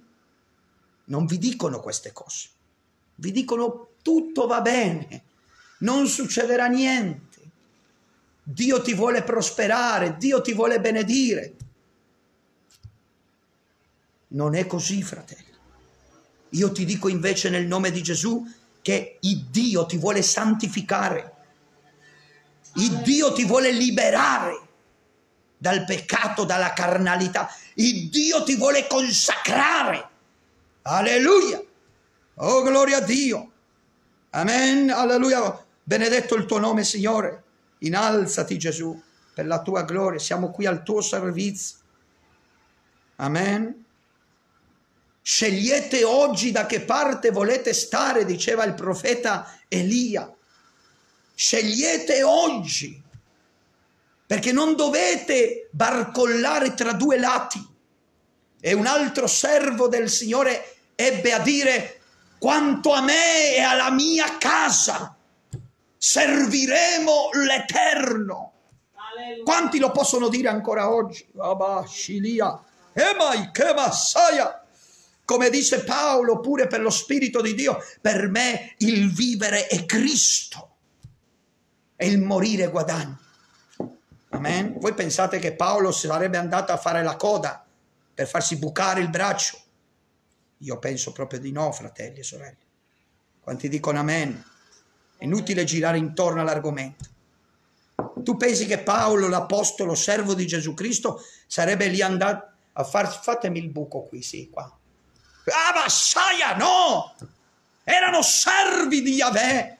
non vi dicono queste cose, vi dicono tutto va bene, non succederà niente, Dio ti vuole prosperare, Dio ti vuole benedire. Non è così, fratello. Io ti dico invece nel nome di Gesù che il Dio ti vuole santificare il Dio ti vuole liberare dal peccato, dalla carnalità. Il Dio ti vuole consacrare. Alleluia. Oh, gloria a Dio. Amen. Alleluia. Benedetto il tuo nome, Signore. Innalzati, Gesù, per la tua gloria. Siamo qui al tuo servizio. Amen. Scegliete oggi da che parte volete stare, diceva il profeta Elia. Scegliete oggi, perché non dovete barcollare tra due lati. E un altro servo del Signore ebbe a dire, quanto a me e alla mia casa serviremo l'Eterno. Quanti lo possono dire ancora oggi? Come dice Paolo pure per lo Spirito di Dio, per me il vivere è Cristo e il morire guadagno. Amen. Voi pensate che Paolo sarebbe andato a fare la coda per farsi bucare il braccio? Io penso proprio di no, fratelli e sorelle. Quanti dicono amen? È inutile girare intorno all'argomento. Tu pensi che Paolo, l'apostolo, servo di Gesù Cristo, sarebbe lì andato a far... Fatemi il buco qui, sì, qua. Ah, Massaia, no! Erano servi di Yahweh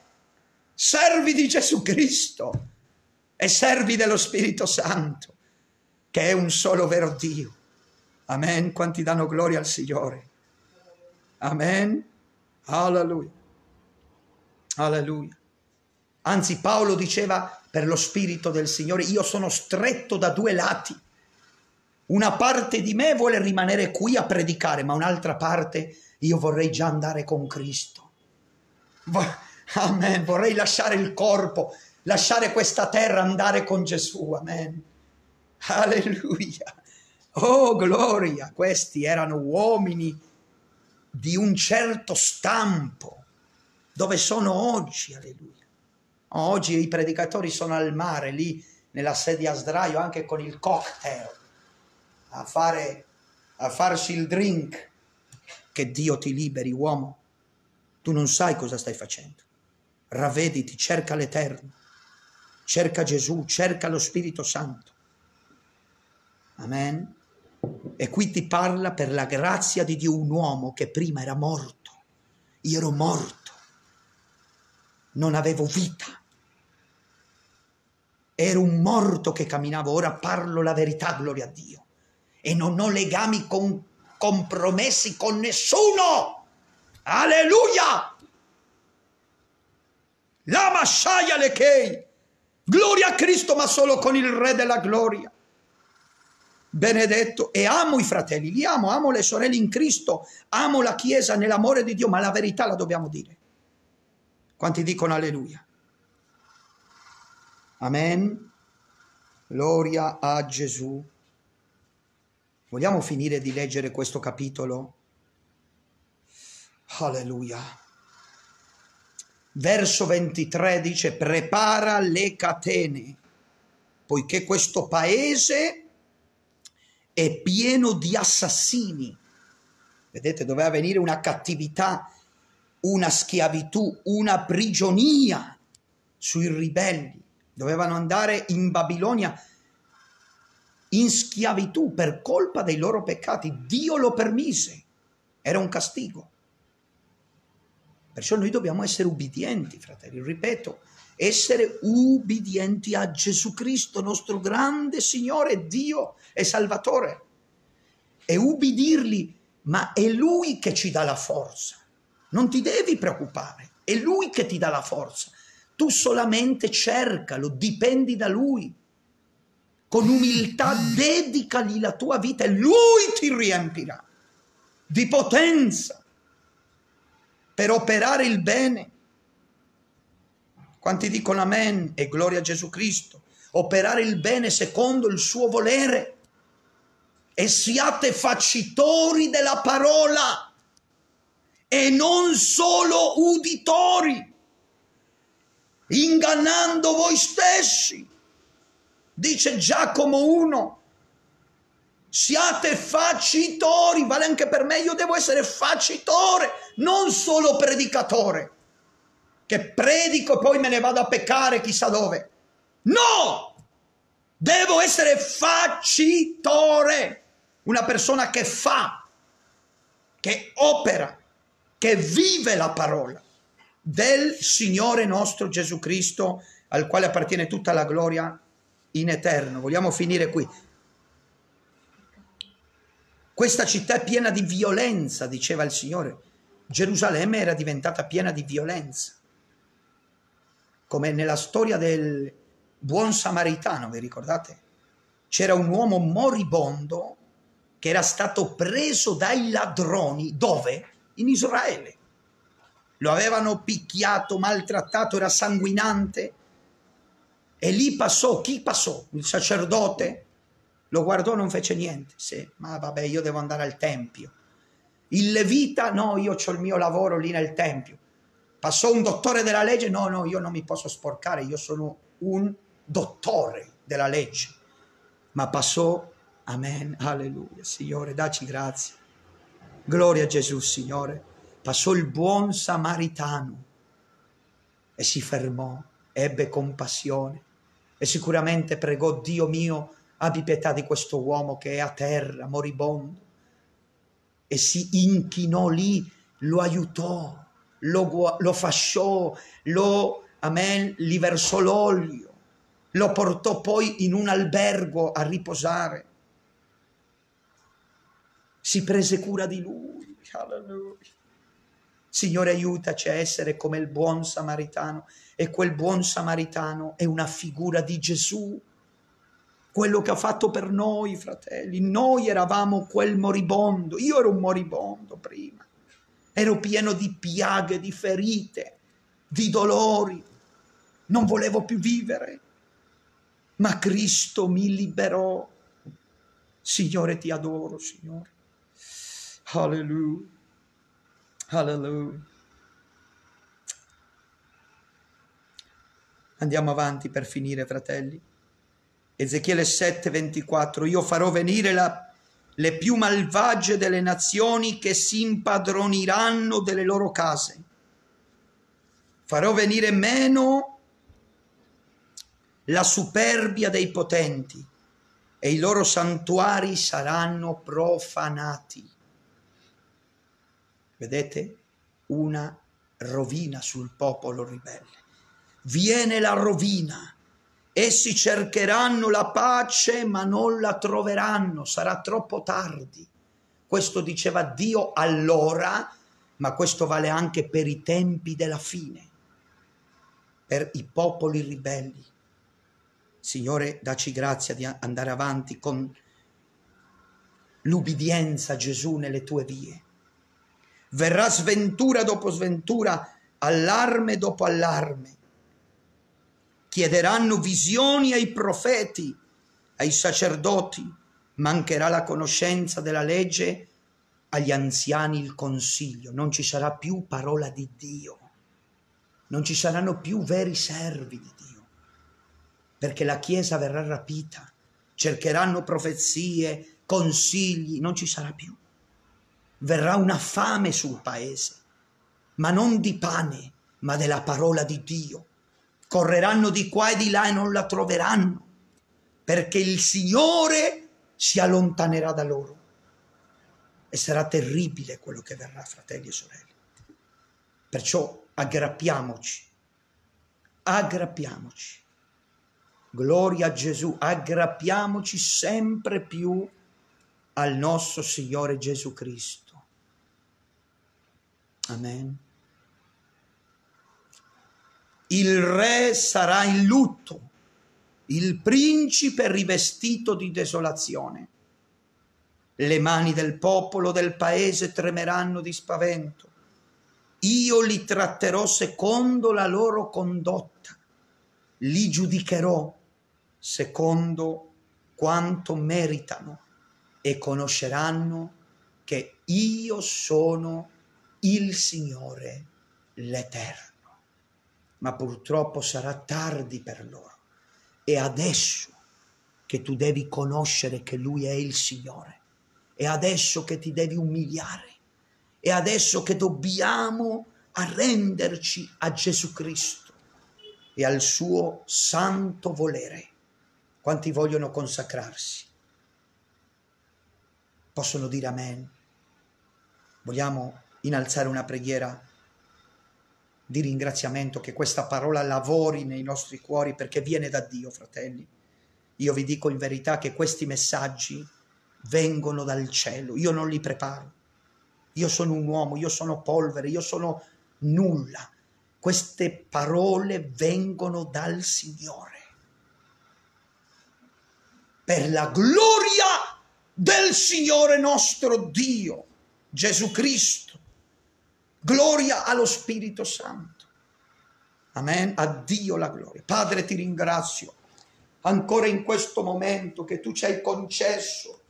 servi di Gesù Cristo e servi dello Spirito Santo, che è un solo vero Dio. Amen. Quanti danno gloria al Signore. Amen. Alleluia. Alleluia. Anzi, Paolo diceva per lo Spirito del Signore, io sono stretto da due lati. Una parte di me vuole rimanere qui a predicare, ma un'altra parte io vorrei già andare con Cristo. Amen. Vorrei lasciare il corpo, lasciare questa terra, andare con Gesù. Amen. Alleluia. Oh, gloria. Questi erano uomini di un certo stampo, dove sono oggi, alleluia. Oggi i predicatori sono al mare, lì nella sedia a sdraio, anche con il cocktail, a, fare, a farsi il drink. Che Dio ti liberi, uomo. Tu non sai cosa stai facendo. Ravvediti, cerca l'Eterno, cerca Gesù, cerca lo Spirito Santo. Amen. E qui ti parla per la grazia di Dio un uomo che prima era morto. Io ero morto. Non avevo vita. Ero un morto che camminavo, ora parlo la verità, gloria a Dio. E non ho legami con, compromessi con nessuno. Alleluia! La Masciaia le Kei. Gloria a Cristo, ma solo con il Re della gloria benedetto e amo i fratelli, li amo, amo le sorelle in Cristo, amo la Chiesa nell'amore di Dio, ma la verità la dobbiamo dire. Quanti dicono alleluia? Amen. Gloria a Gesù. Vogliamo finire di leggere questo capitolo? Alleluia. Verso 23 dice, prepara le catene, poiché questo paese è pieno di assassini. Vedete, doveva venire una cattività, una schiavitù, una prigionia sui ribelli. Dovevano andare in Babilonia in schiavitù per colpa dei loro peccati. Dio lo permise. Era un castigo. Perciò noi dobbiamo essere ubbidienti, fratelli. Ripeto, essere ubbidienti a Gesù Cristo, nostro grande Signore, Dio e Salvatore. E ubbidirli, ma è Lui che ci dà la forza. Non ti devi preoccupare, è Lui che ti dà la forza. Tu solamente cercalo, dipendi da Lui. Con umiltà dedicagli la tua vita e Lui ti riempirà di potenza per operare il bene quanti dicono amen e gloria a Gesù Cristo? Operare il bene secondo il suo volere. E siate facitori della parola e non solo uditori, ingannando voi stessi. Dice Giacomo 1, siate facitori, vale anche per me, io devo essere facitore, non solo predicatore che predico e poi me ne vado a peccare chissà dove. No! Devo essere facitore, una persona che fa, che opera, che vive la parola del Signore nostro Gesù Cristo, al quale appartiene tutta la gloria in eterno. Vogliamo finire qui. Questa città è piena di violenza, diceva il Signore. Gerusalemme era diventata piena di violenza come nella storia del buon samaritano, vi ricordate? C'era un uomo moribondo che era stato preso dai ladroni, dove? In Israele. Lo avevano picchiato, maltrattato, era sanguinante. E lì passò, chi passò? Il sacerdote lo guardò, non fece niente. Sì, ma vabbè, io devo andare al tempio. Il levita, no, io ho il mio lavoro lì nel tempio. Passò un dottore della legge? No, no, io non mi posso sporcare, io sono un dottore della legge. Ma passò, amen, alleluia, Signore, dacci grazie. Gloria a Gesù, Signore. Passò il buon samaritano e si fermò, ebbe compassione e sicuramente pregò, Dio mio, abbi pietà di questo uomo che è a terra, moribondo. E si inchinò lì, lo aiutò lo, lo fasciò, lo, amen, gli versò l'olio, lo portò poi in un albergo a riposare. Si prese cura di lui. Alleluia. Signore, aiutaci a essere come il buon samaritano. E quel buon samaritano è una figura di Gesù, quello che ha fatto per noi, fratelli. Noi eravamo quel moribondo. Io ero un moribondo prima ero pieno di piaghe, di ferite, di dolori, non volevo più vivere, ma Cristo mi liberò. Signore, ti adoro, Signore. Alleluia. Alleluia. Andiamo avanti per finire, fratelli. Ezechiele 7, 24. Io farò venire la, le più malvagie delle nazioni che si impadroniranno delle loro case. Farò venire meno la superbia dei potenti e i loro santuari saranno profanati. Vedete? Una rovina sul popolo ribelle. Viene la rovina. Essi cercheranno la pace ma non la troveranno, sarà troppo tardi. Questo diceva Dio allora, ma questo vale anche per i tempi della fine, per i popoli ribelli. Signore, dacci grazia di andare avanti con l'ubbidienza Gesù nelle tue vie. Verrà sventura dopo sventura, allarme dopo allarme. Chiederanno visioni ai profeti, ai sacerdoti, mancherà la conoscenza della legge, agli anziani il consiglio, non ci sarà più parola di Dio, non ci saranno più veri servi di Dio, perché la Chiesa verrà rapita, cercheranno profezie, consigli, non ci sarà più verrà una fame sul paese, ma non di pane, ma della parola di Dio. Correranno di qua e di là e non la troveranno, perché il Signore si allontanerà da loro. E sarà terribile quello che verrà, fratelli e sorelle. Perciò aggrappiamoci, aggrappiamoci. Gloria a Gesù, aggrappiamoci sempre più al nostro Signore Gesù Cristo Amen. Il re sarà in lutto, il principe rivestito di desolazione. Le mani del popolo del paese tremeranno di spavento. Io li tratterò secondo la loro condotta, li giudicherò secondo quanto meritano e conosceranno che io sono il Signore l'Eterno. Ma purtroppo sarà tardi per loro. È adesso che tu devi conoscere che Lui è il Signore. È adesso che ti devi umiliare. È adesso che dobbiamo arrenderci a Gesù Cristo e al suo santo volere. Quanti vogliono consacrarsi? Possono dire amen. Vogliamo innalzare una preghiera di ringraziamento che questa parola lavori nei nostri cuori perché viene da Dio, fratelli. Io vi dico in verità che questi messaggi vengono dal cielo, io non li preparo. Io sono un uomo, io sono polvere, io sono nulla. Queste parole vengono dal Signore. Per la gloria del Signore nostro Dio, Gesù Cristo Gloria allo Spirito Santo. Amen. A Dio la gloria. Padre, ti ringrazio ancora in questo momento che tu ci hai concesso,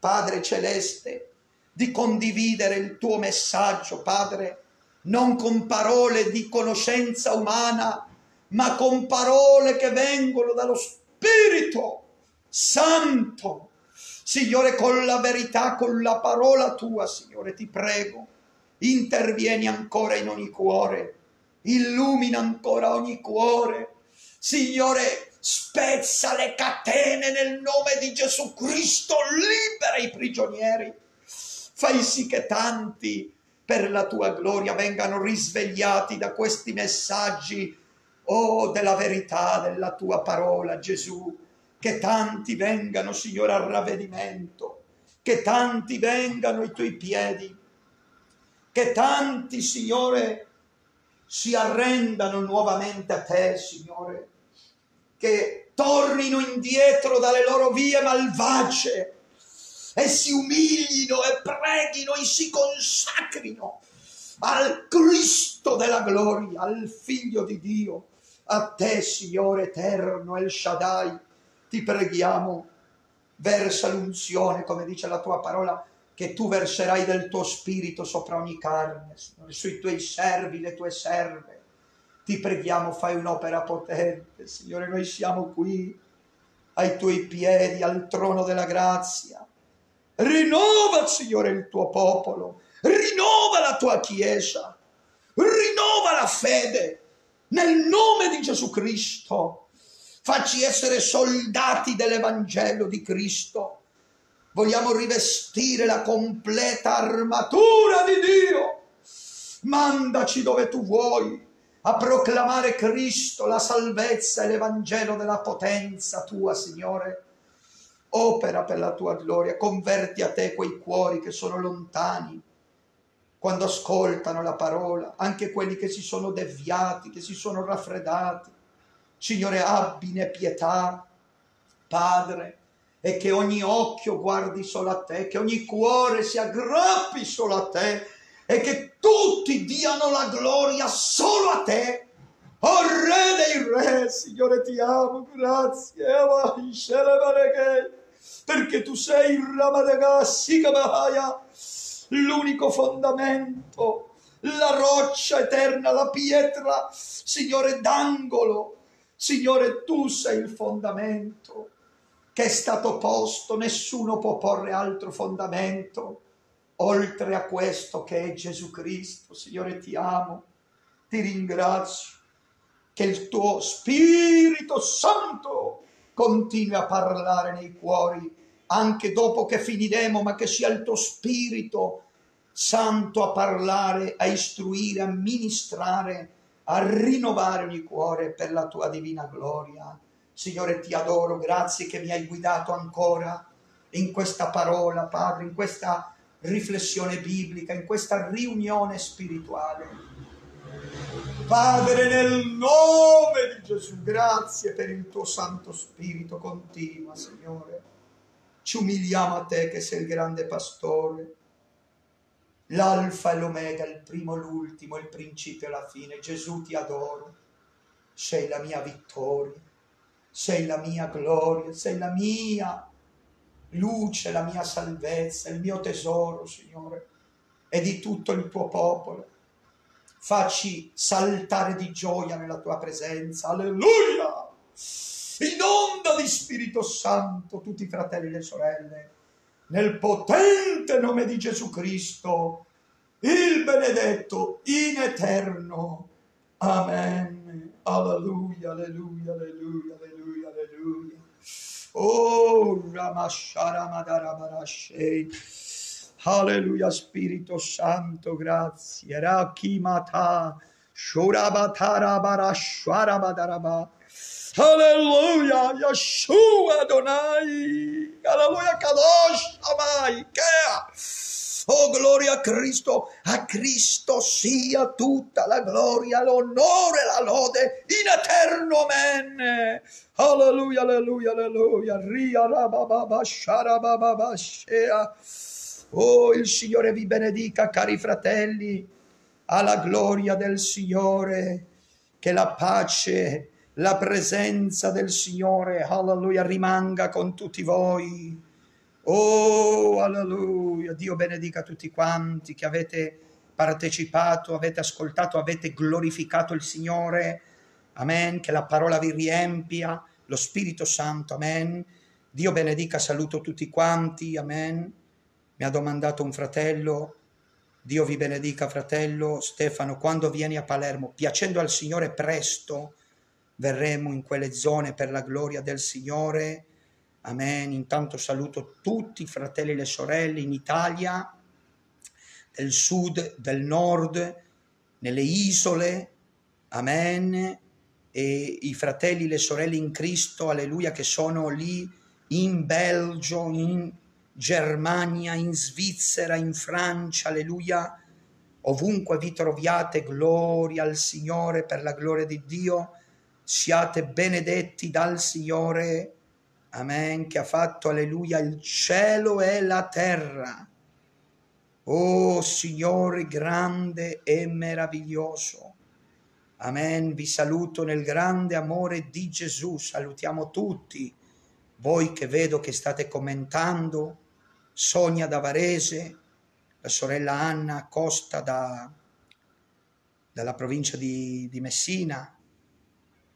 Padre celeste, di condividere il tuo messaggio, Padre, non con parole di conoscenza umana, ma con parole che vengono dallo Spirito Santo. Signore, con la verità, con la parola tua, Signore, ti prego intervieni ancora in ogni cuore, illumina ancora ogni cuore. Signore, spezza le catene nel nome di Gesù Cristo, libera i prigionieri. Fai sì che tanti per la tua gloria vengano risvegliati da questi messaggi, oh, della verità della tua parola, Gesù. Che tanti vengano, Signore, al ravvedimento, che tanti vengano ai tuoi piedi che tanti, Signore, si arrendano nuovamente a te, Signore, che tornino indietro dalle loro vie malvagie e si umilino e preghino e si consacrino al Cristo della gloria, al Figlio di Dio, a te, Signore eterno, El Shaddai, ti preghiamo, versa l'unzione, come dice la tua parola, che tu verserai del tuo spirito sopra ogni carne, Signore, sui tuoi servi, le tue serve. Ti preghiamo, fai un'opera potente, Signore, noi siamo qui ai tuoi piedi, al trono della grazia. Rinnova, Signore, il tuo popolo, rinnova la tua Chiesa, rinnova la fede nel nome di Gesù Cristo. Facci essere soldati dell'Evangelo di Cristo. Vogliamo rivestire la completa armatura di Dio. Mandaci dove tu vuoi a proclamare Cristo, la salvezza e l'Evangelo della potenza tua, Signore. Opera per la tua gloria, converti a te quei cuori che sono lontani quando ascoltano la parola, anche quelli che si sono deviati, che si sono raffreddati. Signore, abbine pietà, Padre, e che ogni occhio guardi solo a te, che ogni cuore si aggrappi solo a te e che tutti diano la gloria solo a te. Oh Re dei Re, Signore ti amo, grazie, perché tu sei il Ramadagassi Kabahaya, l'unico fondamento, la roccia eterna, la pietra, Signore d'angolo. Signore, tu sei il fondamento che è stato posto, nessuno può porre altro fondamento oltre a questo che è Gesù Cristo. Signore, ti amo, ti ringrazio che il tuo Spirito Santo continui a parlare nei cuori anche dopo che finiremo, ma che sia il tuo Spirito Santo a parlare, a istruire, a ministrare, a rinnovare ogni cuore per la tua divina gloria. Signore, ti adoro, grazie che mi hai guidato ancora in questa parola, Padre, in questa riflessione biblica, in questa riunione spirituale. Padre, nel nome di Gesù, grazie per il tuo Santo Spirito continua, Signore. Ci umiliamo a te che sei il grande pastore, l'alfa e l'omega, il primo, l'ultimo, il principio e la fine. Gesù ti adoro, sei la mia vittoria, sei la mia gloria, sei la mia luce, la mia salvezza, il mio tesoro, Signore, e di tutto il tuo popolo. Facci saltare di gioia nella tua presenza. Alleluia! inonda di Spirito Santo tutti i fratelli e le sorelle, nel potente nome di Gesù Cristo, il benedetto in eterno. Amen. Alleluia, alleluia, alleluia. Oh, Ramashara Madarabarashei. Alleluia, Spirito Santo, grazie. Rakimata, Shurabatara Barashwara Badaraba. Alleluia, Yeshua Adonai. Alleluia, Kadosh Amai. Oh, gloria a Cristo, a Cristo sia tutta la gloria, l'onore, la lode in eterno amen. Alleluia, alleluia, alleluia. Ria rabababa, sharabababa, shea. Oh, il Signore vi benedica, cari fratelli, alla gloria del Signore, che la pace la presenza del Signore, alleluia, rimanga con tutti voi. Oh, alleluia, Dio benedica tutti quanti che avete partecipato, avete ascoltato, avete glorificato il Signore. Amen, che la parola vi riempia, lo Spirito Santo, amen. Dio benedica, saluto tutti quanti, amen. Mi ha domandato un fratello, Dio vi benedica fratello Stefano, quando vieni a Palermo, piacendo al Signore presto, verremo in quelle zone per la gloria del Signore. Amen. Intanto saluto tutti i fratelli e le sorelle in Italia, del sud, del nord, nelle isole. Amen. E i fratelli e le sorelle in Cristo, alleluia, che sono lì in Belgio, in Germania, in Svizzera, in Francia, alleluia. Ovunque vi troviate, gloria al Signore per la gloria di Dio siate benedetti dal Signore, amen, che ha fatto, alleluia, il cielo e la terra. Oh Signore grande e meraviglioso. Amen, vi saluto nel grande amore di Gesù, salutiamo tutti, voi che vedo che state commentando, Sonia da Varese, la sorella Anna Costa da, dalla provincia di, di Messina,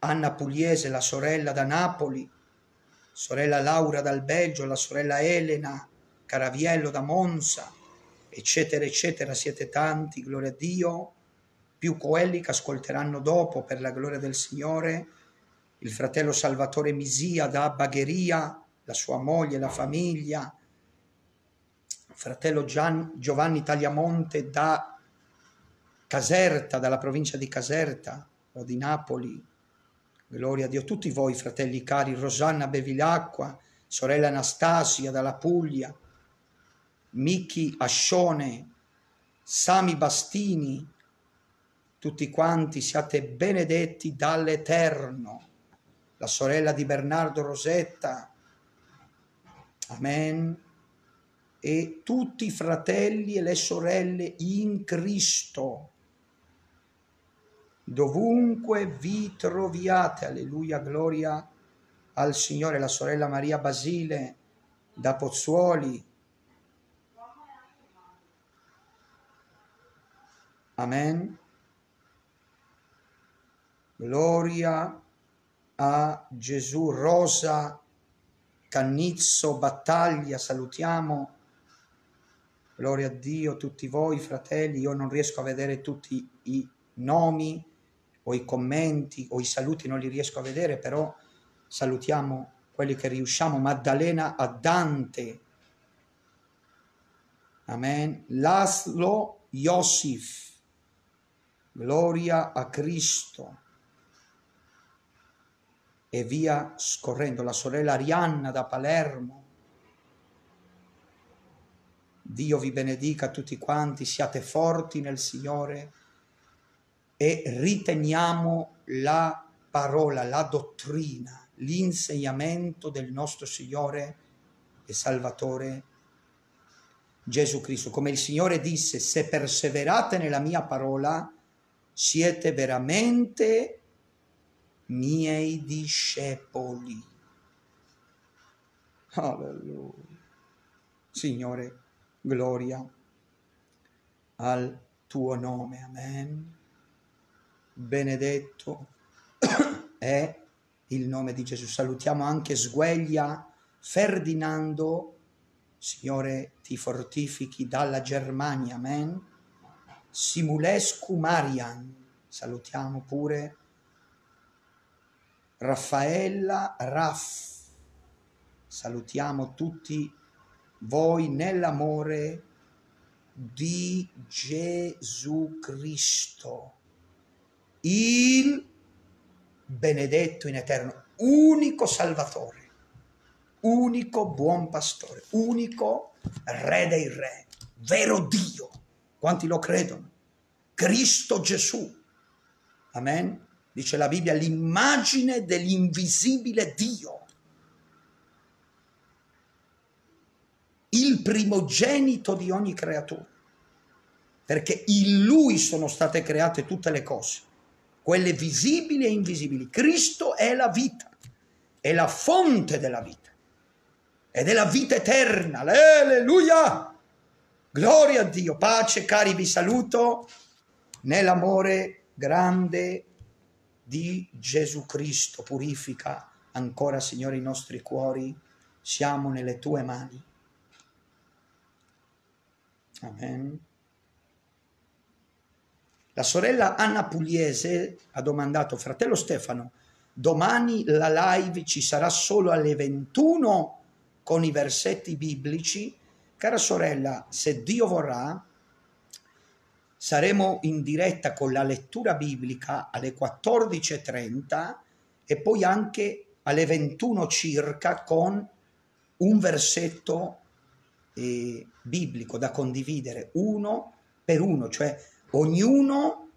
Anna Pugliese, la sorella da Napoli, sorella Laura dal Belgio, la sorella Elena Caraviello da Monza, eccetera, eccetera. Siete tanti, gloria a Dio, più quelli che ascolteranno dopo per la gloria del Signore, il fratello Salvatore Misia da Bagheria, la sua moglie, la famiglia, fratello Gian, Giovanni Tagliamonte da Caserta, dalla provincia di Caserta o di Napoli, Gloria a Dio. Tutti voi, fratelli cari, Rosanna Bevilacqua, sorella Anastasia dalla Puglia, Miki Ascione, Sami Bastini, tutti quanti siate benedetti dall'Eterno. La sorella di Bernardo Rosetta, Amen. E tutti i fratelli e le sorelle in Cristo dovunque vi troviate. Alleluia, gloria al Signore, la sorella Maria Basile da Pozzuoli. Amen. Gloria a Gesù. Rosa Cannizzo Battaglia, salutiamo. Gloria a Dio, tutti voi fratelli. Io non riesco a vedere tutti i nomi o i commenti o i saluti non li riesco a vedere, però salutiamo quelli che riusciamo. Maddalena a Dante. Amen. Laszlo Iosif. Gloria a Cristo. E via scorrendo. La sorella Arianna da Palermo. Dio vi benedica tutti quanti, siate forti nel Signore e riteniamo la parola, la dottrina, l'insegnamento del nostro Signore e Salvatore Gesù Cristo. Come il Signore disse, se perseverate nella mia parola, siete veramente miei discepoli. Alleluia. Signore, gloria al tuo nome. Amen benedetto è il nome di Gesù. Salutiamo anche Sgueglia Ferdinando, Signore ti fortifichi dalla Germania, amen. Simulescu Marian, salutiamo pure Raffaella Raff, salutiamo tutti voi nell'amore di Gesù Cristo il benedetto in eterno, unico Salvatore, unico buon pastore, unico Re dei Re, vero Dio. Quanti lo credono? Cristo Gesù. Amen. Dice la Bibbia, l'immagine dell'invisibile Dio. Il primogenito di ogni creatura. Perché in Lui sono state create tutte le cose quelle visibili e invisibili. Cristo è la vita, è la fonte della vita ed è la vita eterna. Alleluia! Gloria a Dio, pace, cari, vi saluto nell'amore grande di Gesù Cristo. Purifica ancora, Signore, i nostri cuori. Siamo nelle tue mani. Amen. La sorella Anna Pugliese ha domandato, fratello Stefano, domani la live ci sarà solo alle 21 con i versetti biblici? Cara sorella, se Dio vorrà, saremo in diretta con la lettura biblica alle 14.30 e poi anche alle 21 circa con un versetto eh, biblico da condividere uno per uno, cioè ognuno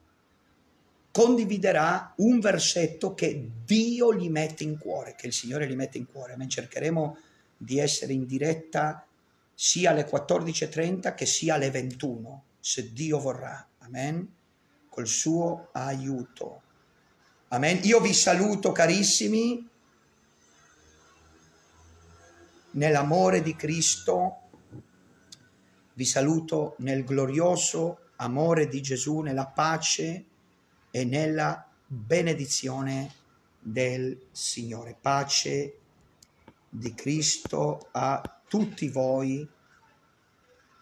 condividerà un versetto che Dio gli mette in cuore, che il Signore gli mette in cuore. Amen. Cercheremo di essere in diretta sia alle 14.30 che sia alle 21, se Dio vorrà. Amen. Col suo aiuto. Amen. Io vi saluto carissimi nell'amore di Cristo Vi saluto nel glorioso amore di Gesù, nella pace e nella benedizione del Signore. Pace di Cristo a tutti voi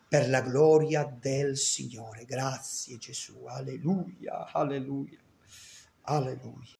per la gloria del Signore. Grazie Gesù. Alleluia, alleluia, alleluia.